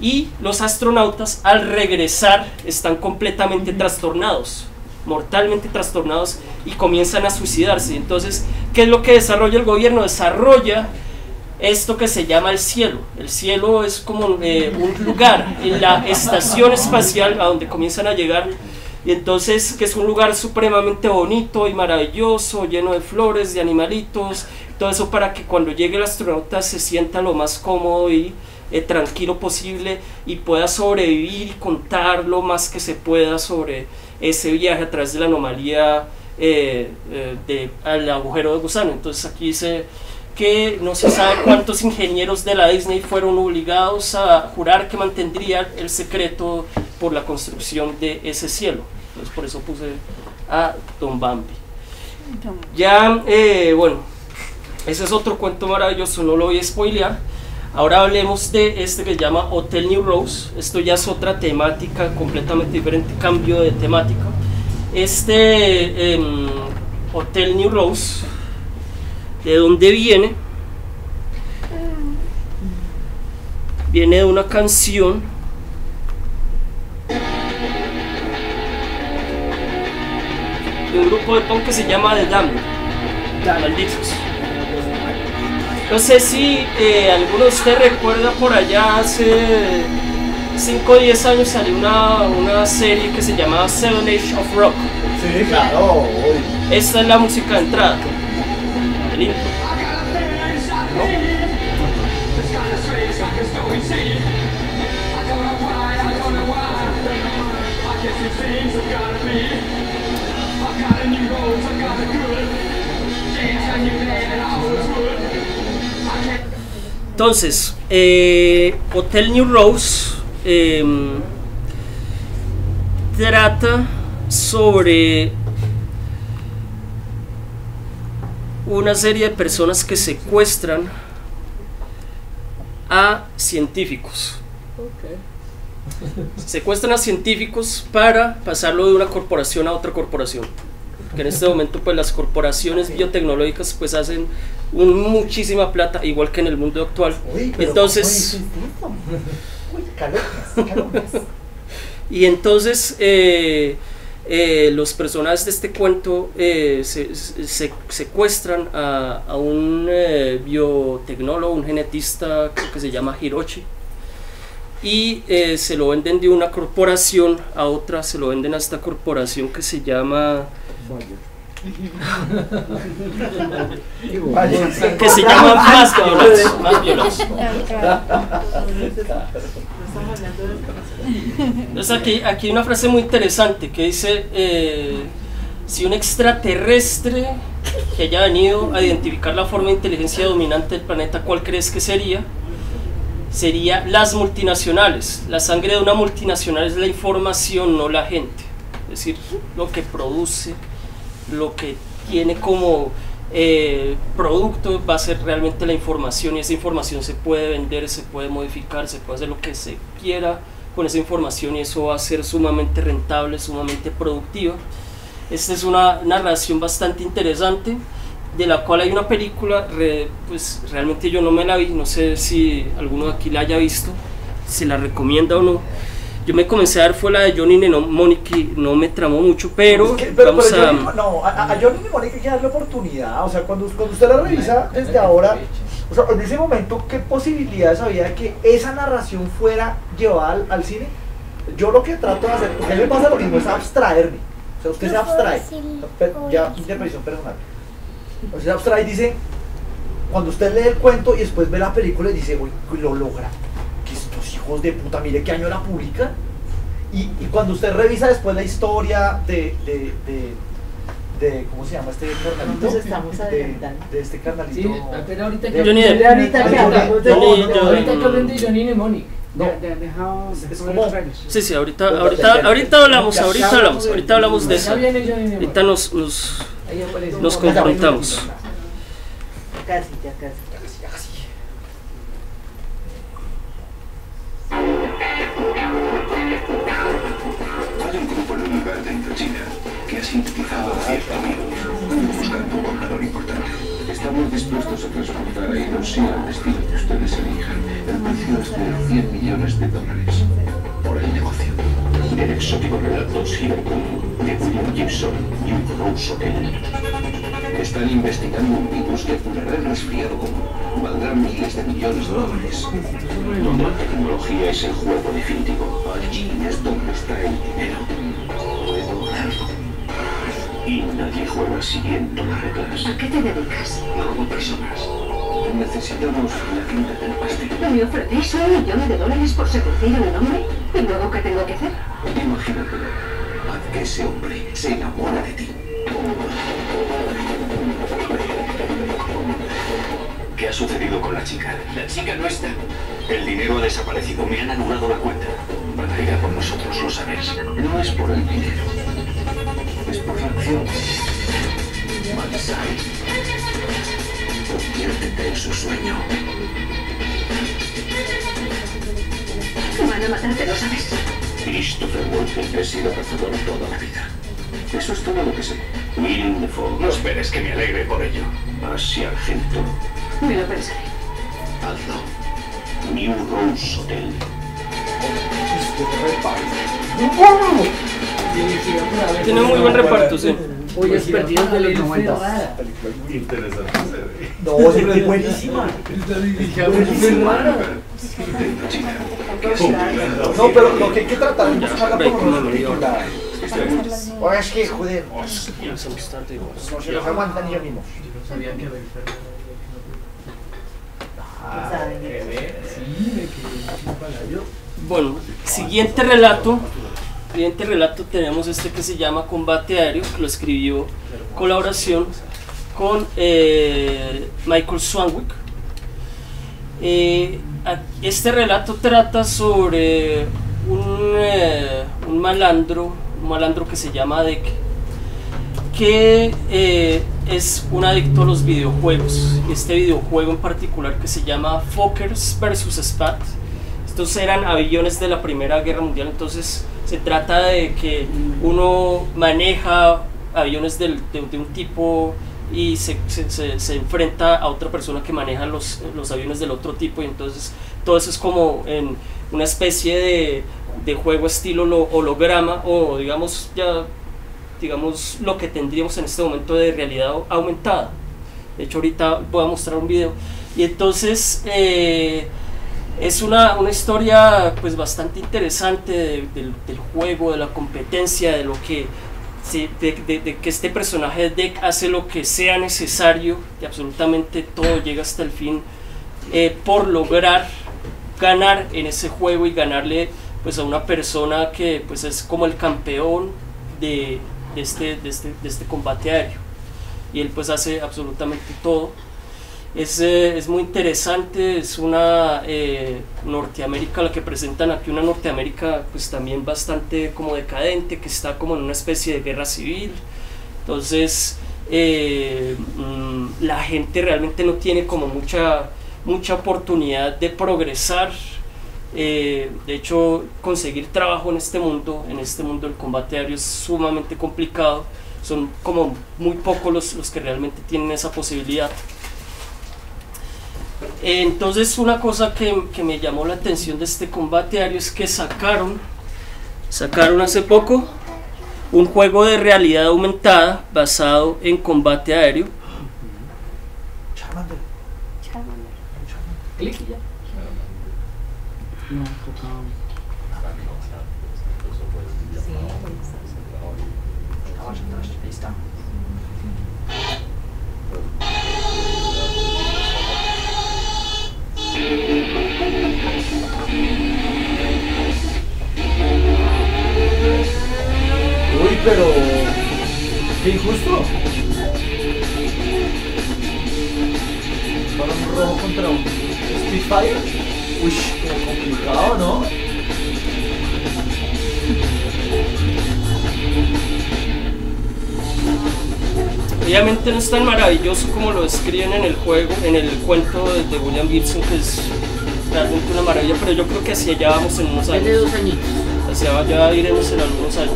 Y los astronautas al regresar están completamente trastornados, mortalmente trastornados y comienzan a suicidarse. Entonces, ¿qué es lo que desarrolla el gobierno? Desarrolla esto que se llama el cielo. El cielo es como eh, un lugar en la estación espacial a donde comienzan a llegar. Y entonces, que es un lugar supremamente bonito y maravilloso, lleno de flores, de animalitos, todo eso para que cuando llegue el astronauta se sienta lo más cómodo y eh, tranquilo posible y pueda sobrevivir y contar lo más que se pueda sobre ese viaje a través de la anomalía eh, eh, de, agujero de gusano. Entonces aquí dice que no se sabe cuántos ingenieros de la Disney fueron obligados a jurar que mantendrían el secreto por la construcción de ese cielo. Entonces por eso puse a Don Bambi. Ya, eh, bueno, ese es otro cuento maravilloso, no lo voy a spoilear. Ahora hablemos de este que se llama Hotel New Rose. Esto ya es otra temática completamente diferente, cambio de temática. Este em, Hotel New Rose, ¿de dónde viene? Viene de una canción de un grupo de punk que se llama The Damned, Malditos. No sé si eh, alguno de ustedes recuerda por allá hace 5 o 10 años salió una, una serie que se llamaba Seven Age of Rock. Sí, claro. Esta es la música de entrada. Entonces, eh, Hotel New Rose em, trata sobre una serie de personas que secuestran a científicos. Secuestran a científicos para pasarlo de una corporación a otra corporación. Que en este momento pues las corporaciones biotecnológicas pues hacen un- muchísima plata, igual que en el mundo actual. Uy, Entonces. Uy, calumnias. Y entonces eh, eh, los personajes de este cuento eh, se, se- secuestran a, a un eh, biotecnólogo, un genetista creo que se llama Hiroshi. y eh, se lo venden de una corporación a otra, se lo venden a esta corporación que se llama que se llama Más Violence, Más Violence. Entonces aquí, aquí hay una frase muy interesante que dice, eh, si un extraterrestre que haya venido a identificar la forma de inteligencia dominante del planeta, ¿cuál crees que sería? Sería las multinacionales. La sangre de una multinacional es la información, no la gente. Es decir, lo que produce, lo que tiene como eh, producto va a ser realmente la información y esa información se puede vender, se puede modificar, se puede hacer lo que se quiera con esa información y eso va a ser sumamente rentable, sumamente productiva. Esta es una narración bastante interesante de la cual hay una película, pues realmente yo no me la vi, no sé si alguno de aquí la haya visto, si la recomienda o no. Yo me comencé a ver fue la de Johnny y no me tramó mucho, pero, Es que- pero, vamos pero a... Johnny- no, a, a Johnny Mnemonic hay que darle oportunidad. O sea, cuando, cuando usted la revisa desde ahora, o sea, en ese momento, ¿qué posibilidades había de que esa narración fuera llevada al, al cine? Yo lo que trato de hacer, porque a mí me pasa lo mismo, es abstraerme. O sea, usted se abstrae. Ya, interpretación personal. Usted se abstrae y dice, cuando usted lee el cuento y después ve la película y dice, uy, lo logra. Hijos de puta, mire qué año la publican. Y, y cuando usted revisa después la historia de, de, de, de- ¿cómo se llama este carnalito? Nos estamos de, adelantando. de este carnalito. Sí, pero ahorita que Johnny Depp. Ahorita que hablamos de- Johnny- ahorita que de Mnemonic. no. Es- como- Sí, sí, ahorita, ahorita, ahorita hablamos, ahorita hablamos, ahorita hablamos de Ya eso. Ahorita nos, nos, nos confrontamos. Casi, ya casi. Cierto virus, buscando un portador importante. Estamos dispuestos a transportar a Hiroshima al destino que ustedes elijan. El precio es de 100 millones de dólares por el negocio. El exótico relato Shirakum de William Gibson y un Rose. Están investigando un virus que curará el resfriado común. Valdrá miles de millones de dólares. La tecnología es el juego definitivo. Allí es donde está el dinero. Y nadie juega siguiendo las reglas. ¿A qué te dedicas? Robo personas. Necesitamos la cinta del pastel. ¿Me ofrecéis un millón de dólares por seducir a un hombre? ¿Y luego qué tengo que hacer? Imagínatelo. Haz que ese hombre se enamore de ti. ¿Qué ha sucedido con la chica? La chica no está. El dinero ha desaparecido. Me han anulado la cuenta. A por nosotros, lo sabes. No es por el dinero. Acción. Mansai. Conviértete en su sueño. Van a matarte, lo sabes. Christopher Walken, he sido cazador toda la vida. Eso es todo lo que sé. William Defoe. No esperes que me alegre por ello. Así, Argento. Me lo pensaré. Hazlo. New Rose Hotel. Abel Tiene muy buen reparto, sí. Pollos perdidos de los Abel 90. Ferrara. Interesante. No, siempre es buenísima. No, pero lo que hay que tratar es buscarla por es que, joder, no se los aguantan ellos mismos. Bueno, siguiente relato. Siguiente relato tenemos este que se llama Combate Aéreo, que lo escribió colaboración con eh, Michael Swanwick. Eh, este relato trata sobre un, eh, un malandro, un malandro que se llama Deck, que es un adicto a los videojuegos. Este videojuego en particular que se llama Fokkers vs. Spat. Estos eran aviones de la Primera Guerra Mundial, entonces se trata de que uno maneja aviones de, de un tipo y se, se- se- enfrenta a otra persona que maneja los, los aviones del otro tipo. Y entonces todo eso es como en una especie de, de juego estilo lo- holograma o digamos ya digamos lo que tendríamos en este momento de realidad aumentada. De hecho ahorita voy a mostrar un video. Y entonces eh, Es una, una historia pues bastante interesante de- del, juego, de la competencia, de lo que de, que este personaje de Deck hace lo que sea necesario y absolutamente todo llega hasta el fin eh, por lograr ganar en ese juego y ganarle pues a una persona que pues es como el campeón de, de este, este, este combate aéreo. Y él pues hace absolutamente todo es, eh, es muy interesante, es una eh, Norteamérica, la que presentan aquí, una Norteamérica pues también bastante como decadente, que está como en una especie de guerra civil. Entonces, eh, mm, la gente realmente no tiene como mucha, mucha oportunidad de progresar. Eh, de hecho, conseguir trabajo en este mundo, en este mundo del combate aéreo es sumamente complicado. Son como muy pocos los, los que realmente tienen esa posibilidad. Entonces una cosa que, que me llamó la atención de este combate aéreo es que sacaron, sacaron hace poco un juego de realidad aumentada basado en combate aéreo. Charmander. Clic y ya. No, tocaba. Ahí está. Uy, pero. Qué injusto. Para un rojo contra un Spitfire. Uy, como complicado, ¿no? Obviamente no es tan maravilloso como lo describen en el juego, en el cuento de, de William Gibson, que es realmente una maravilla, pero yo creo que hacia allá vamos en unos Es de años. dos añitos. Hacia allá iremos en algunos años.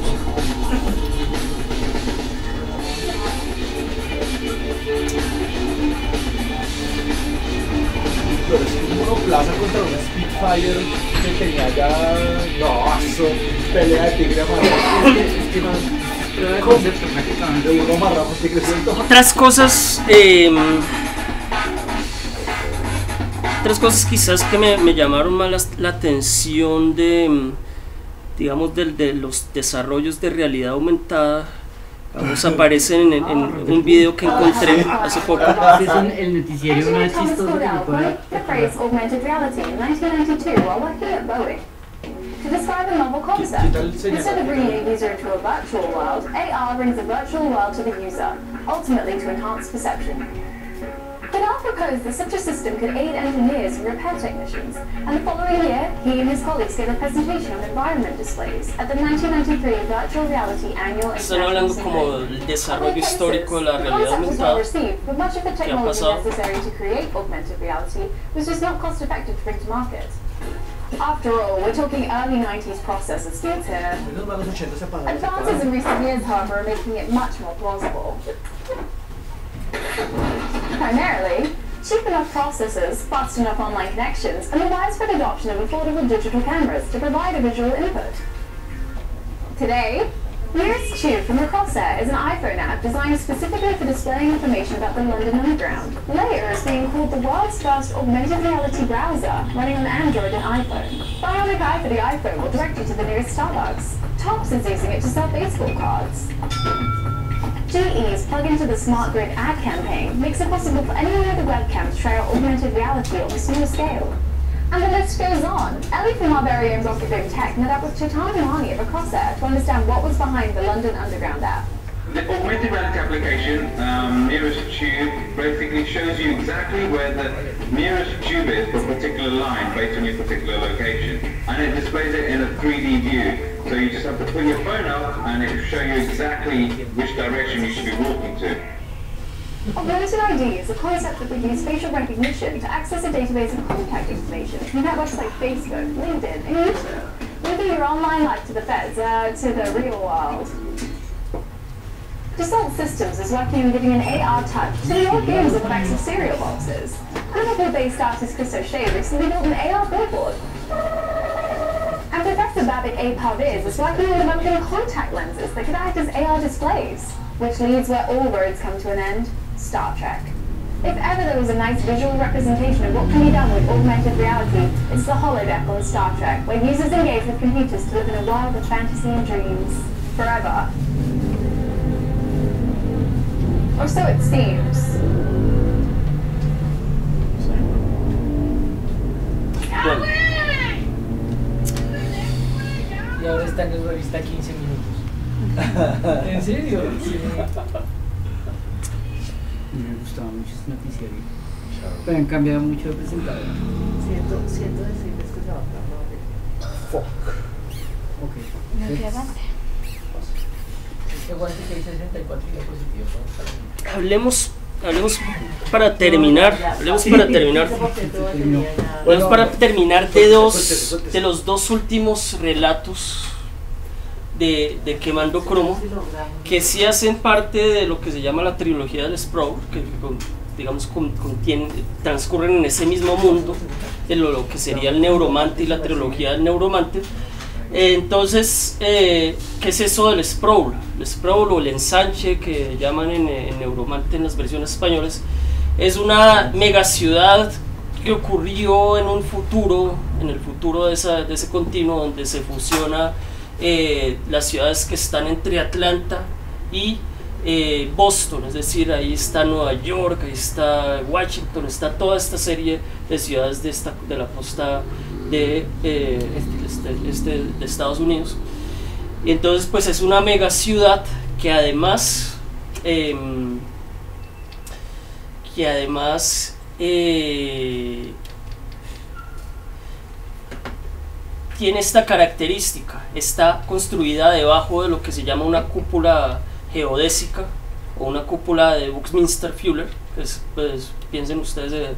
Pero es que un monoplaza contra una Spitfire que tenía ya. No, eso. Pelea de tigre amarrado. Es que, es que no. De. De. Otras cosas, eh, otras cosas quizás que me, me llamaron más la, la atención de, mm, digamos, del- de, los desarrollos de realidad aumentada, vamos, aparecen en, en un video que encontré hace poco. El noticiero más chistoso to describe a novel concept. ¿Qué tal señala? Instead of bringing a user into a virtual world, AR brings a virtual world to the user, ultimately to enhance perception. Goddard proposed that such a system could aid engineers and repair technicians, and the following year, he and his colleagues gave a presentation on environment displays at the 1993 Virtual Reality Annual Están International hablando como Symposium. del desarrollo histórico de la realidad aumentada. But much of the ¿Qué ha technology pasado? necessary to create augmented reality was just not cost effective to bring to market. After all, we're talking early 90s processor skills here. Menos mal los 80 se apagaron. se Advances in recent years, however, are making it much more plausible. Primarily, cheap enough processors, fast enough online connections, and the widespread adoption of affordable digital cameras to provide a visual input. Today, Nearest Tube from the Corsair is an iPhone app designed specifically for displaying information about the London Underground. Layer is being called the world's first augmented reality browser, running on Android and iPhone. Bionic Eye for the iPhone will direct you to the nearest Starbucks. Tops is using it to sell baseball cards. GE's plug into the smart grid ad campaign makes it possible for anyone with a webcam to try out augmented reality on a small scale. And the list goes on. Ellie from our very own Rocket Room Tech met up with Chitana Mani of Acrossa to understand what was behind the London Underground app. The reality application, um, nearest tube, basically shows you exactly where the nearest tube is for a particular line based on your particular location. And it displays it in a 3D view. So you just have to pull your phone up and it will show you exactly which direction you should be walking to. Augmented ID is a concept that would use facial recognition to access a database of contact information from networks like Facebook, LinkedIn, and YouTube, linking your online life to the feds, uh, to the real world. Dassault Systems is working on giving an AR touch to the old games on the backs of cereal boxes. Liverpool-based artist Chris O'Shea recently built an AR billboard. And Professor Babak A. Parviz is working on developing contact lenses that could act as AR displays, which leads where all roads come to an end, Star Trek. If ever there was a nice visual representation of what can be done with augmented reality, it's the holodeck on Star Trek, where users engage with computers to live in a world of fantasy and dreams. Forever. Or so it seems. Bueno, Y ahora está en la revista 15 minutos. ¿En serio? Sí. Me gustaba mucho ese noticiario. Pero han cambiado mucho de presentador. Siento, siento decirles que se va a acabar. Ok. No te aguante. Guante que dice 64 y diapositivo. ¿no? hablemos, hablemos para terminar, hablemos para terminar. Hablemos para terminar de dos, de los dos últimos relatos de, de Quemando Cromo, que sí hacen parte de lo que se llama la trilogía del Sproul, que con- digamos con- contienen, transcurren en ese mismo mundo de lo, lo que sería el Neuromante y la trilogía del Neuromante. Eh, Entonces, eh, ¿qué es eso del sprawl? El sprawl o el ensanche que llaman en, en Neuromante en las versiones españolas es una megaciudad que ocurrió en un futuro, en el futuro de, esa- de ese continuo donde se fusiona eh, las ciudades que están entre Atlanta y eh, Boston, es decir, ahí está Nueva York, ahí está Washington, está toda esta serie de ciudades de, esta, de la costa de, eh, este, este- de Estados Unidos. Y entonces, pues es una mega ciudad que además, em, que además eh, tiene esta característica, está construida debajo de lo que se llama una cúpula geodésica o una cúpula de Buckminster Fuller, es, pues, piensen ustedes, eh,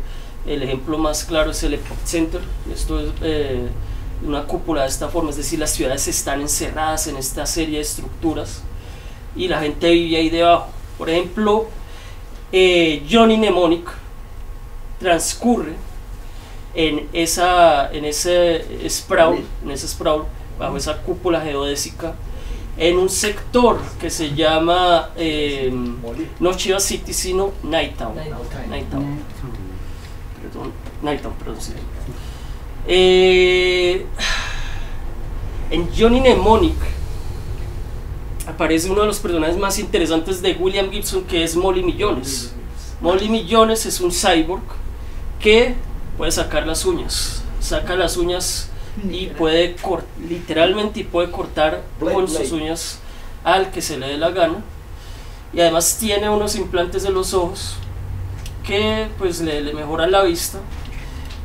el ejemplo más claro es el Epoch Center, esto es eh, una cúpula de esta forma, es decir, las ciudades están encerradas en esta serie de estructuras y la gente vive ahí debajo. Por ejemplo, eh, Johnny Mnemonic transcurre en esa en ese sprawl, en ese sprawl, bajo esa cúpula geodésica, en un sector que se llama eh, no Chiva City, sino Nighttown. Nighttown. Perdón, Nighttown, perdón, sí. Eh, en Johnny Mnemonic aparece uno de los personajes más interesantes de William Gibson, que es Molly Millones. Molly Millones es un cyborg que puede sacar las uñas. Saca las uñas y puede literalmente y puede cortar con sus uñas al que se le dé la gana. Y además tiene unos implantes de los ojos que pues le, le mejoran la vista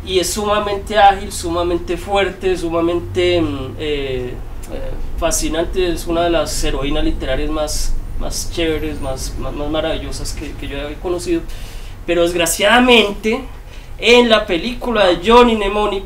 y es sumamente ágil, sumamente fuerte, sumamente mm, eh, eh, fascinante, es una de las heroínas literarias más, más chéveres, más, más, más maravillosas que, que yo he conocido. Pero desgraciadamente, en la película de Johnny Mnemonic,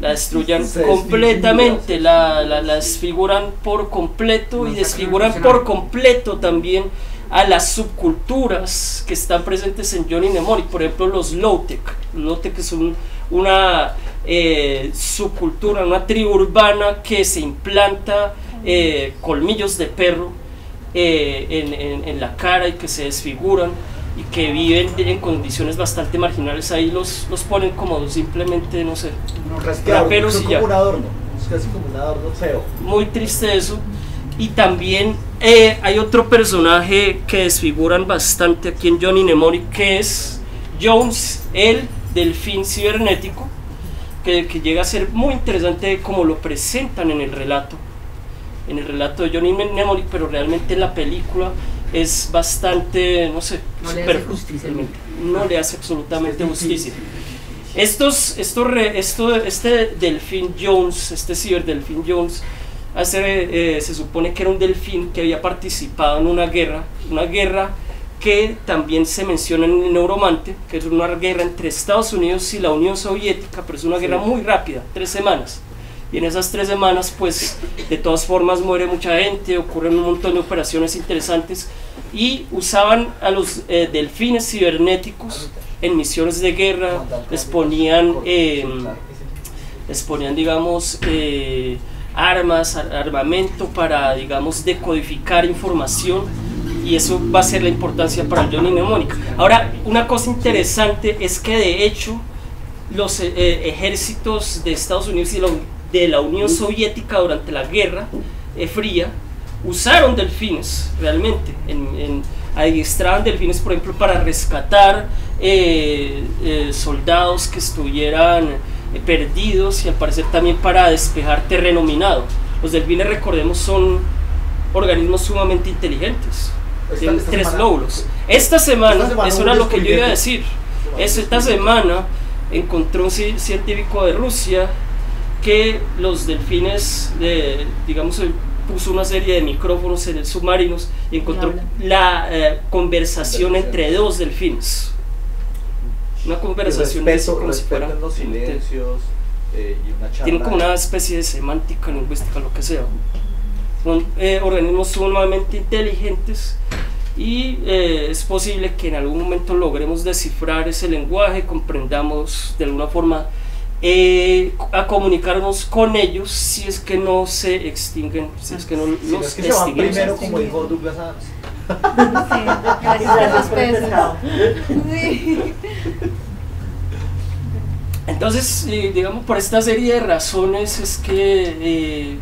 la destruyan completamente, la, la, la desfiguran por completo y desfiguran por completo también a las subculturas que están presentes en Johnny Mnemonic, por ejemplo los Low-Tech. Low-Tech es un- una eh, subcultura, una tribu urbana que se implanta eh, colmillos de perro eh, en, en- en la cara y que se desfiguran y que viven en condiciones bastante marginales. Ahí los, los ponen como simplemente, no sé, adorno, raperos y como ya un adorno. Es casi como un adorno feo. muy triste eso. Y también eh, hay otro personaje que desfiguran bastante aquí en Johnny Mnemonic, que es Jones, el delfín cibernético, que, que llega a ser muy interesante como lo presentan en el relato, en el relato de Johnny Mnemonic, pero realmente en la película es bastante, no sé, No le hace justicia. no le hace absolutamente justicia. Estos, estos re- esto, este delfín Jones, este ciberdelfín Jones, hace, eh, se supone que era un delfín que había participado en una guerra, una guerra que también se menciona en el Neuromante, que es una guerra entre Estados Unidos y la Unión Soviética, pero es una guerra muy rápida, tres semanas. Y en esas tres semanas, pues, de todas formas muere mucha gente, ocurren un montón de operaciones interesantes. Y usaban a los eh, delfines cibernéticos en misiones de guerra, les ponían, eh, les ponían digamos, eh, armas, ar- armamento para, digamos, decodificar información. Y eso va a ser la importancia para Johnny Mnemonic. Ahora, una cosa interesante es que de hecho los eh, ejércitos de Estados Unidos y la- de la Unión Soviética durante la Guerra eh, Fría usaron delfines realmente, en, en- adiestraban delfines por ejemplo para rescatar eh, eh, soldados que estuvieran eh, perdidos y al parecer también para despejar terreno minado. Los delfines recordemos son organismos sumamente inteligentes. Esta- Tienen esta tres semana- lóbulos. Esta semana, esta semana eso era lo que yo iba a decir. Es esta semana encontró un ci- científico de Rusia que los delfines, de, digamos, puso una serie de micrófonos en el submarinos y encontró la eh, conversación entre dos delfines. Una conversación respeto, como si fuera los silencios eh, y una charla. tienen como una especie de semántica lingüística, lo que sea. Son eh, organismos sumamente inteligentes y eh, es posible que en algún momento logremos descifrar ese lenguaje, comprendamos de alguna forma eh, a comunicarnos con ellos si es que no se extinguen, si es que no los es que se van extinguimos. primero, como dijo Douglas Adams. Sí. Entonces, eh, digamos, por esta serie de razones es que eh,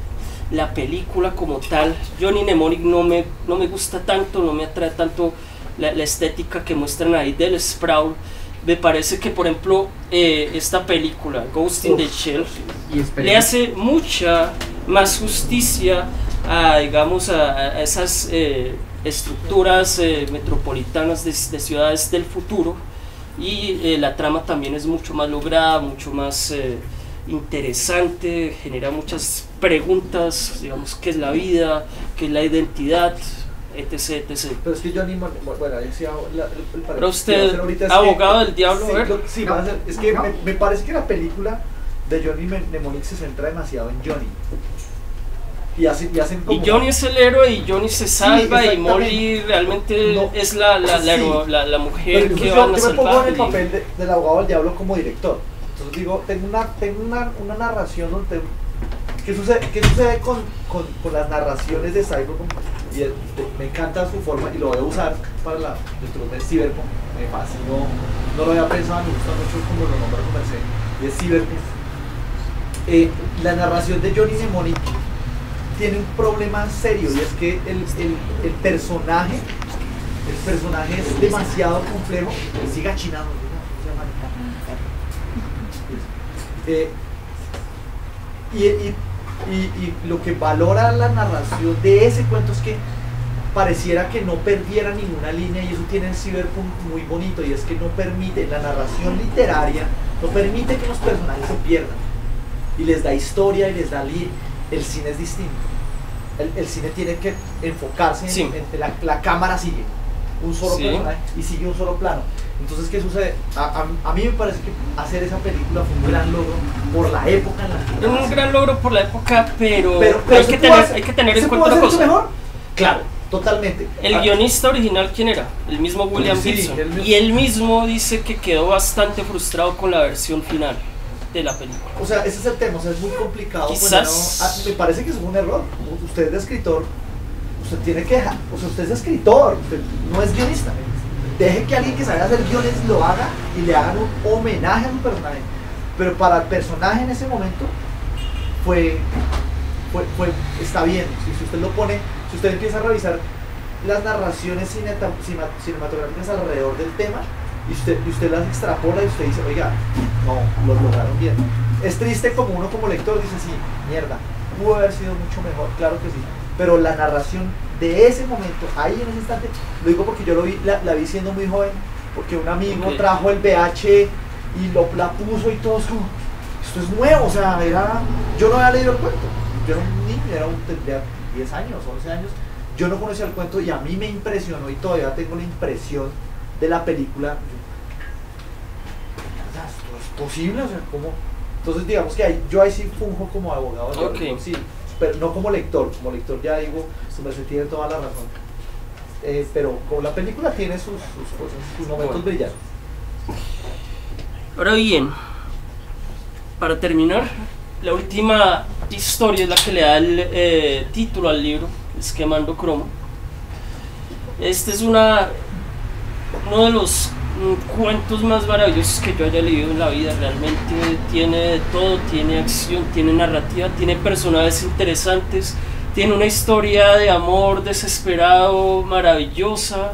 la película como tal, Johnny Mnemonic no me, no me gusta tanto, no me atrae tanto la, la estética que muestran ahí del Sproul. Me parece que, por ejemplo, eh, esta película, Ghost in the Shell, le hace mucha más justicia a, digamos, a, a esas eh, estructuras eh, metropolitanas de, de ciudades del futuro. Y la trama también es mucho más lograda, mucho más interesante, genera muchas preguntas, digamos, qué es la vida, qué es la identidad, etc, etc. Pero es que Johnny, Mon- bueno, ahí decía la- el, el usted, que ahorita es que- abogado del diablo, sí, lo- sí, va a ser- es que me, me parece que la película de Johnny Mnemonic se centra demasiado en Johnny. Y hacen, y hacen como... Y Johnny es el héroe y Johnny se salva y exactamente. Molly realmente No, es la, la, la, sí. la- la Pero mujer que yo, van a yo me pongo en el y- papel de- del abogado del diablo como director. Entonces digo, tengo una, tengo una, una narración donde... ¿Qué sucede, qué sucede con, con, con las narraciones de Cyberpunk? Y de- me encanta su forma y lo voy a usar para la dentro de Cyberpunk. Me fascinó, no lo había pensado, me gusta mucho como lo nombró. Y es Cyberpunk. Eh, la narración de Johnny Mnemonic tiene un problema serio y es que el, el, personaje el personaje es demasiado complejo y sigue chinando eh, y, y, y, y lo que valora la narración de ese cuento es que pareciera que no perdiera ninguna línea y eso tiene el Cyberpunk muy bonito y es que no permite, la narración literaria no permite que los personajes se pierdan y les da historia y les da li el cine es distinto el, el cine tiene que enfocarse en, Sí. en- la, la cámara sigue un solo Sí. personaje y sigue un solo plano entonces qué sucede a, a- a mí me parece que hacer esa película fue un gran logro por la época en la que Es un gran logro por la época, pero, Pero- pero hay, que tener, hacer- hay que tener ¿se en cuenta una cosa. mejor? claro totalmente El Ah, guionista original, ¿quién era? El mismo William Sí, Gibson. él mismo. Y él mismo dice que quedó bastante frustrado con la versión final de la película. O sea, ese es el tema, o sea, es muy complicado. Quizás- a- me parece que es un error. Usted es escritor, usted tiene que o sea, usted es escritor, usted no es guionista. Deje que alguien que sabe hacer guiones lo haga y le hagan un homenaje a su personaje. Pero para el personaje en ese momento fue, fue, está bien. Si, usted lo pone, si usted empieza a revisar las narraciones cinematográficas alrededor del tema y usted, y usted las extrapola y usted dice, oiga, no, lo lograron bien. Es triste como uno como lector dice, sí, mierda, pudo haber sido mucho mejor, claro que sí. Pero la narración de ese momento, ahí en ese instante, lo digo porque yo lo vi, la, la vi siendo muy joven, porque un amigo trajo el VH y lo, la puso y todo es como, esto es nuevo, o sea, era, yo no había leído el cuento, yo era un niño, era un, tendría 10 años, 11 años, yo no conocía el cuento y a mí me impresionó y todavía tengo la impresión de la película. Yo, "Mierda, ¿Esto es posible? O sea, ¿cómo? Entonces digamos que ahí, yo ahí sí funjo como abogado. del Ok. diablo, Sí, pero no como lector, como lector ya digo, su merced tiene toda la razón. Eh, pero como la película tiene sus, sus cosas, sus momentos Bueno. brillantes. Ahora bien, para terminar, la última historia es la que le da el eh, título al libro, es Quemando Cromo. Este es una, uno de los mm, cuentos más maravillosos que yo haya leído en la vida. Realmente tiene de todo, tiene acción, tiene narrativa, tiene personajes interesantes, tiene una historia de amor desesperado, maravillosa,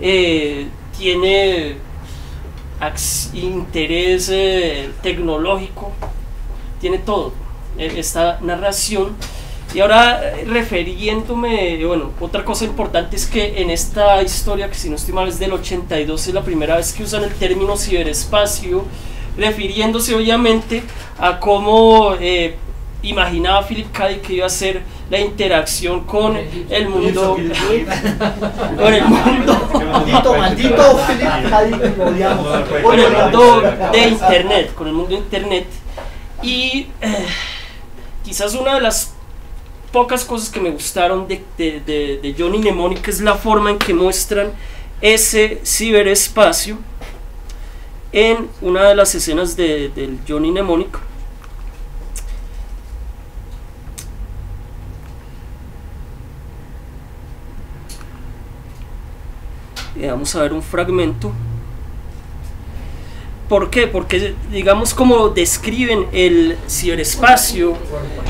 eh, tiene interés eh, tecnológico, tiene todo eh, esta narración. Y ahora refiriéndome, bueno, otra cosa importante es que en esta historia, que si no estoy mal es del 82, es la primera vez que usan el término ciberespacio, refiriéndose obviamente a cómo imaginaba Philip K. Dick que iba a ser la interacción con el mundo, con el mundo, Maldito, maldito Philip K. Dick, lo odiamos. con el mundo de internet, con el mundo de internet. Y eh, quizás una de las pocas cosas que me gustaron de, de, de, de Johnny Mnemonic es la forma en que muestran ese ciberespacio en una de las escenas de, del Johnny Mnemonic. Vamos a ver un fragmento. ¿Por qué? Porque digamos como describen el ciberespacio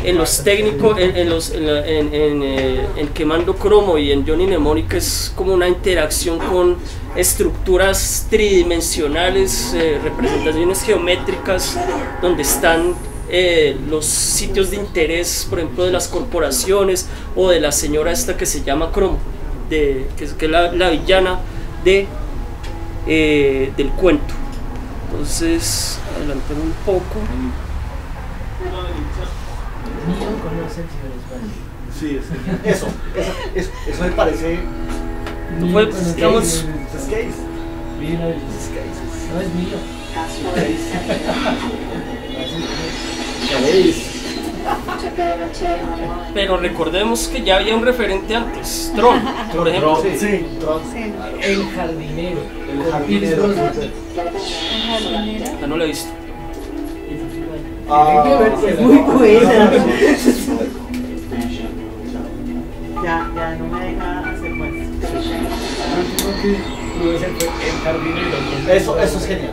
en los técnicos, en, los, en- en, eh, en Quemando Cromo y en Johnny Mnemonic es como una interacción con estructuras tridimensionales, eh, representaciones geométricas, donde están eh, los sitios de interés, por ejemplo, de las corporaciones o de la señora esta que se llama Cromo, de, que es, que es la, la villana de, eh, del cuento. Entonces, adelantar un poco. Sí, es- eso, eso, eso, eso me parece. Fue, digamos. Es no es mío. Pero recordemos que ya había un referente antes, Tron, por ejemplo. Sí, sí, Tron. El jardinero. El jardinero. Brosnan. Ya no lo he visto. Ah, Es muy buena. Ya, ya no me deja hacer más. El El jardinero. Eso, eso es genial.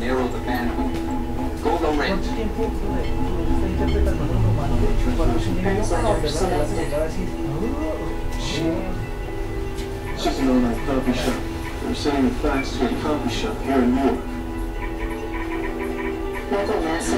Narrow the bandwidth. Go low rent. ¿Cuánto tiempo está interpretando a un humano? De hecho, cuando es un niño, para volverlo a ver la película, así, Sitting on that coffee shop. They're sending a fax to a coffee shop here in Newark. Local mass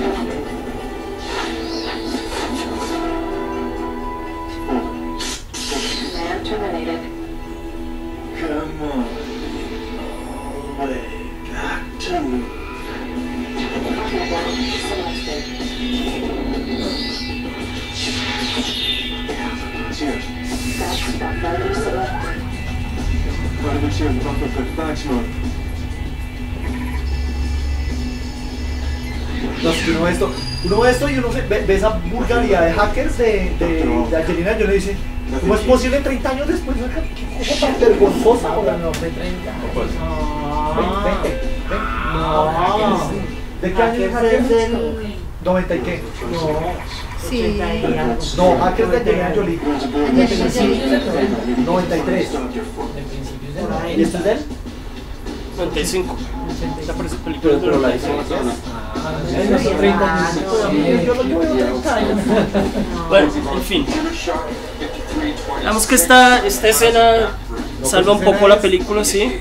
No, es que uno ve esto, uno ve esto y uno se- ve, ve esa vulgaridad de hackers de, de, de Angelina Jolie y dice, ¿cómo es posible 30 años después de una cosa tan vergonzosa? No, no fue 30. Ven, vente, ven. No. ¿De qué año es Hackers del- 90 y qué? Sí. y algo. No, Hackers de Angelina Jolie. Angelina Jolie. 93. De principios de la ¿Y esto es de él? 95. Esta parece película Pero, la hizo Ah, no son 30 años. Sí, yo lo llevo 30 años. Bueno, en fin. Digamos que esta, esta escena salva un poco la película, sí.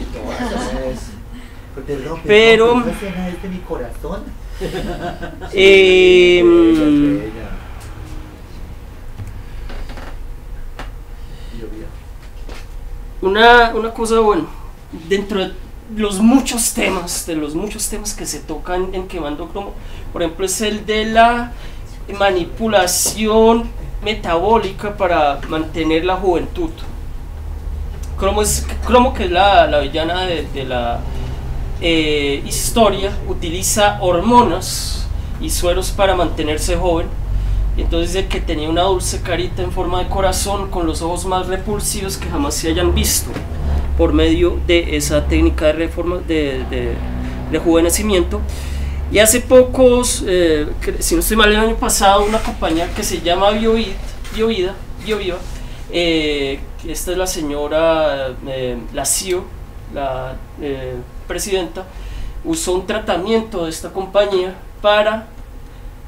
Pero- esa escena es de mi corazón. Eh, una, una cosa, bueno, dentro de los muchos temas, de los muchos temas que se tocan en Quemando Cromo, por ejemplo, es el de la manipulación metabólica para mantener la juventud. Cromo, es, Cromo que es la, la villana de, la eh, historia, utiliza hormonas y sueros para mantenerse joven. Entonces dice que tenía una dulce carita en forma de corazón con los ojos más repulsivos que jamás se hayan visto por medio de esa técnica de reforma de, de rejuvenecimiento. Y hace pocos, eh, si no estoy mal, el año pasado, una compañía que se llama BioVid, BioVida, BioViva, eh, esta es la señora eh, la CEO, la presidenta, usó un tratamiento de esta compañía para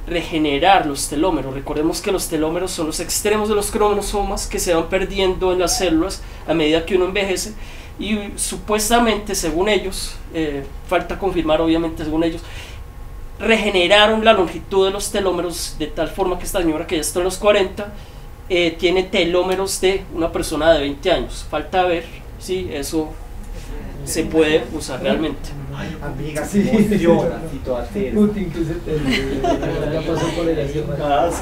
regenerar los telómeros. Recordemos que los telómeros son los extremos de los cromosomas que se van perdiendo en las células a medida que uno envejece y supuestamente, según ellos, eh, falta confirmar obviamente según ellos, regeneraron la longitud de los telómeros de tal forma que esta señora que ya está en los 40 eh, tiene telómeros de una persona de 20 años. Falta ver si eso se puede usar realmente. Amiga, se emociona, así toda tierna. Putin que se te ya pasó por el hace rato.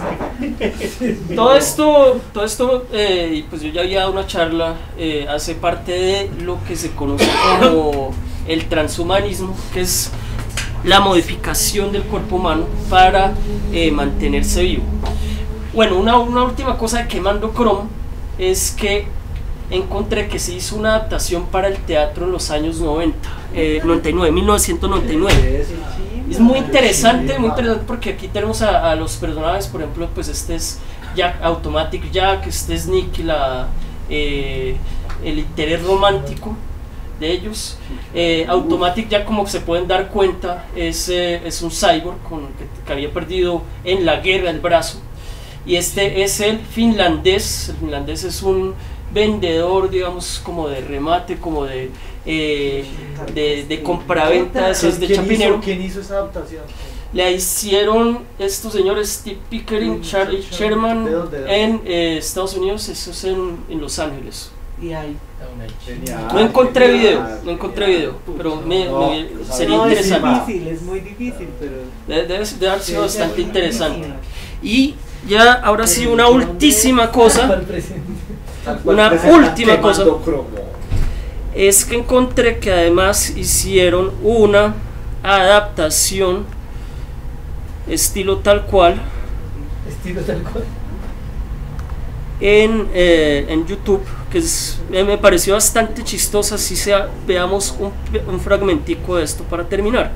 Todo esto, todo esto eh, pues yo ya había dado una charla, eh, hace parte de lo que se conoce como el transhumanismo, que es la modificación del cuerpo humano para eh, mantenerse vivo. Bueno, una, una última cosa de Quemando Chrome es que encontré que se hizo una adaptación para el teatro en los años 90, eh, 99, 1999. Es muy interesante, muy interesante porque aquí tenemos a, los personajes, por ejemplo, pues este es Jack, Automatic Jack, este es Nick, la, eh, el interés romántico de ellos. Eh, Automatic Jack, como se pueden dar cuenta, es, eh, es un cyborg con, que había perdido en la guerra el brazo. Y este es el finlandés, el finlandés es un vendedor, digamos, como de remate, como de, eh, de, de compraventas, es de ¿Quién Chapinero. hizo, ¿Quién hizo esa adaptación? La hicieron estos señores Steve Pickering, Charlie Sherman ¿De dónde, de dónde? en eh, Estados Unidos, eso es en, en Los Ángeles. Y ahí. No encontré genial. video, no encontré video, pero me, No, me- sería no, interesante. es difícil, es muy difícil, pero. Debe, debe- debe haber sido Sí, bastante sí, interesante. Y ya, ahora sí, una última cosa. Una última cosa. Es que encontré que además hicieron una adaptación estilo tal cual Estilo tal cual. en, eh, en YouTube que es- me me pareció bastante chistosa si sea veamos un, un fragmentico de esto para terminar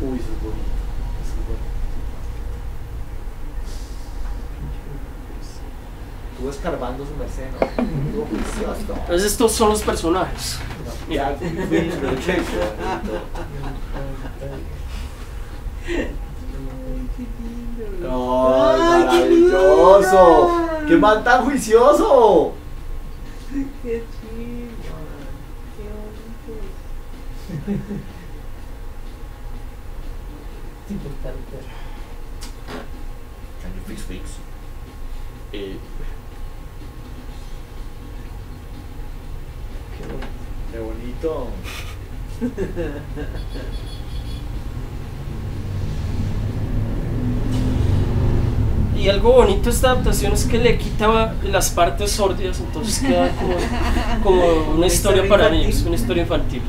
Uy, eso es bonito. Eso es bonito. Estuvo escarbando su merced, ¿no? Entonces estos son los personajes Ya, ¡Ay, maravilloso! ¡Qué man tan juicioso! Qué chido. Qué bonito. Tipo tal cual. Can you fix fix? Eh, Y algo bonito de esta adaptación es que le quitaba las partes sórdidas entonces queda como, como una historia historia para infantil. niños una historia infantil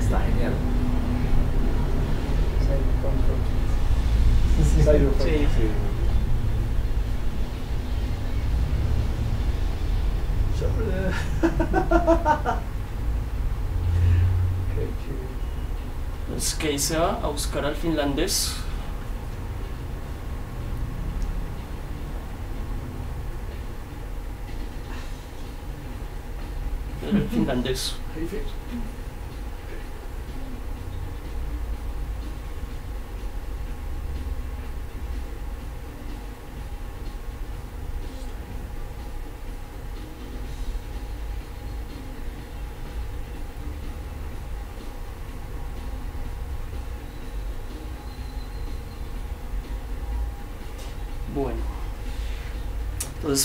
Está genial. Sí. Sí. Entonces Kei se va a buscar al finlandés. El finlandés.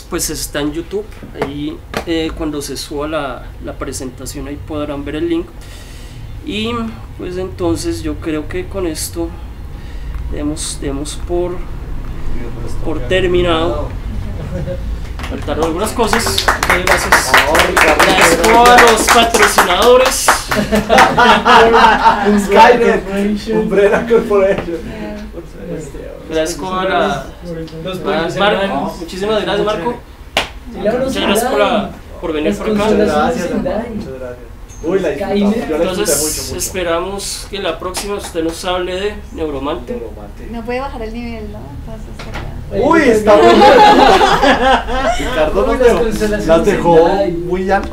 Pues está en YouTube. Ahí, eh, cuando se suba la, la presentación, ahí podrán ver el link. Y pues entonces yo creo que con esto demos, demos por, por terminado. Faltaron algunas cosas. Ok, gracias. Agradezco a los patrocinadores. Un Umbrella Corporation. Agradezco a la. Premios Marco. Muchísimas gracias, Marco. Muchas gracias por, la- por venir por acá. constelaciones Gracias. Muchas gracias. Uy, la Entonces mucho, mucho. esperamos que la próxima usted nos hable de Neuromante. No puede bajar el nivel, ¿no? Entonces. Uy, está muy Ricardo Las dejó, muy altas.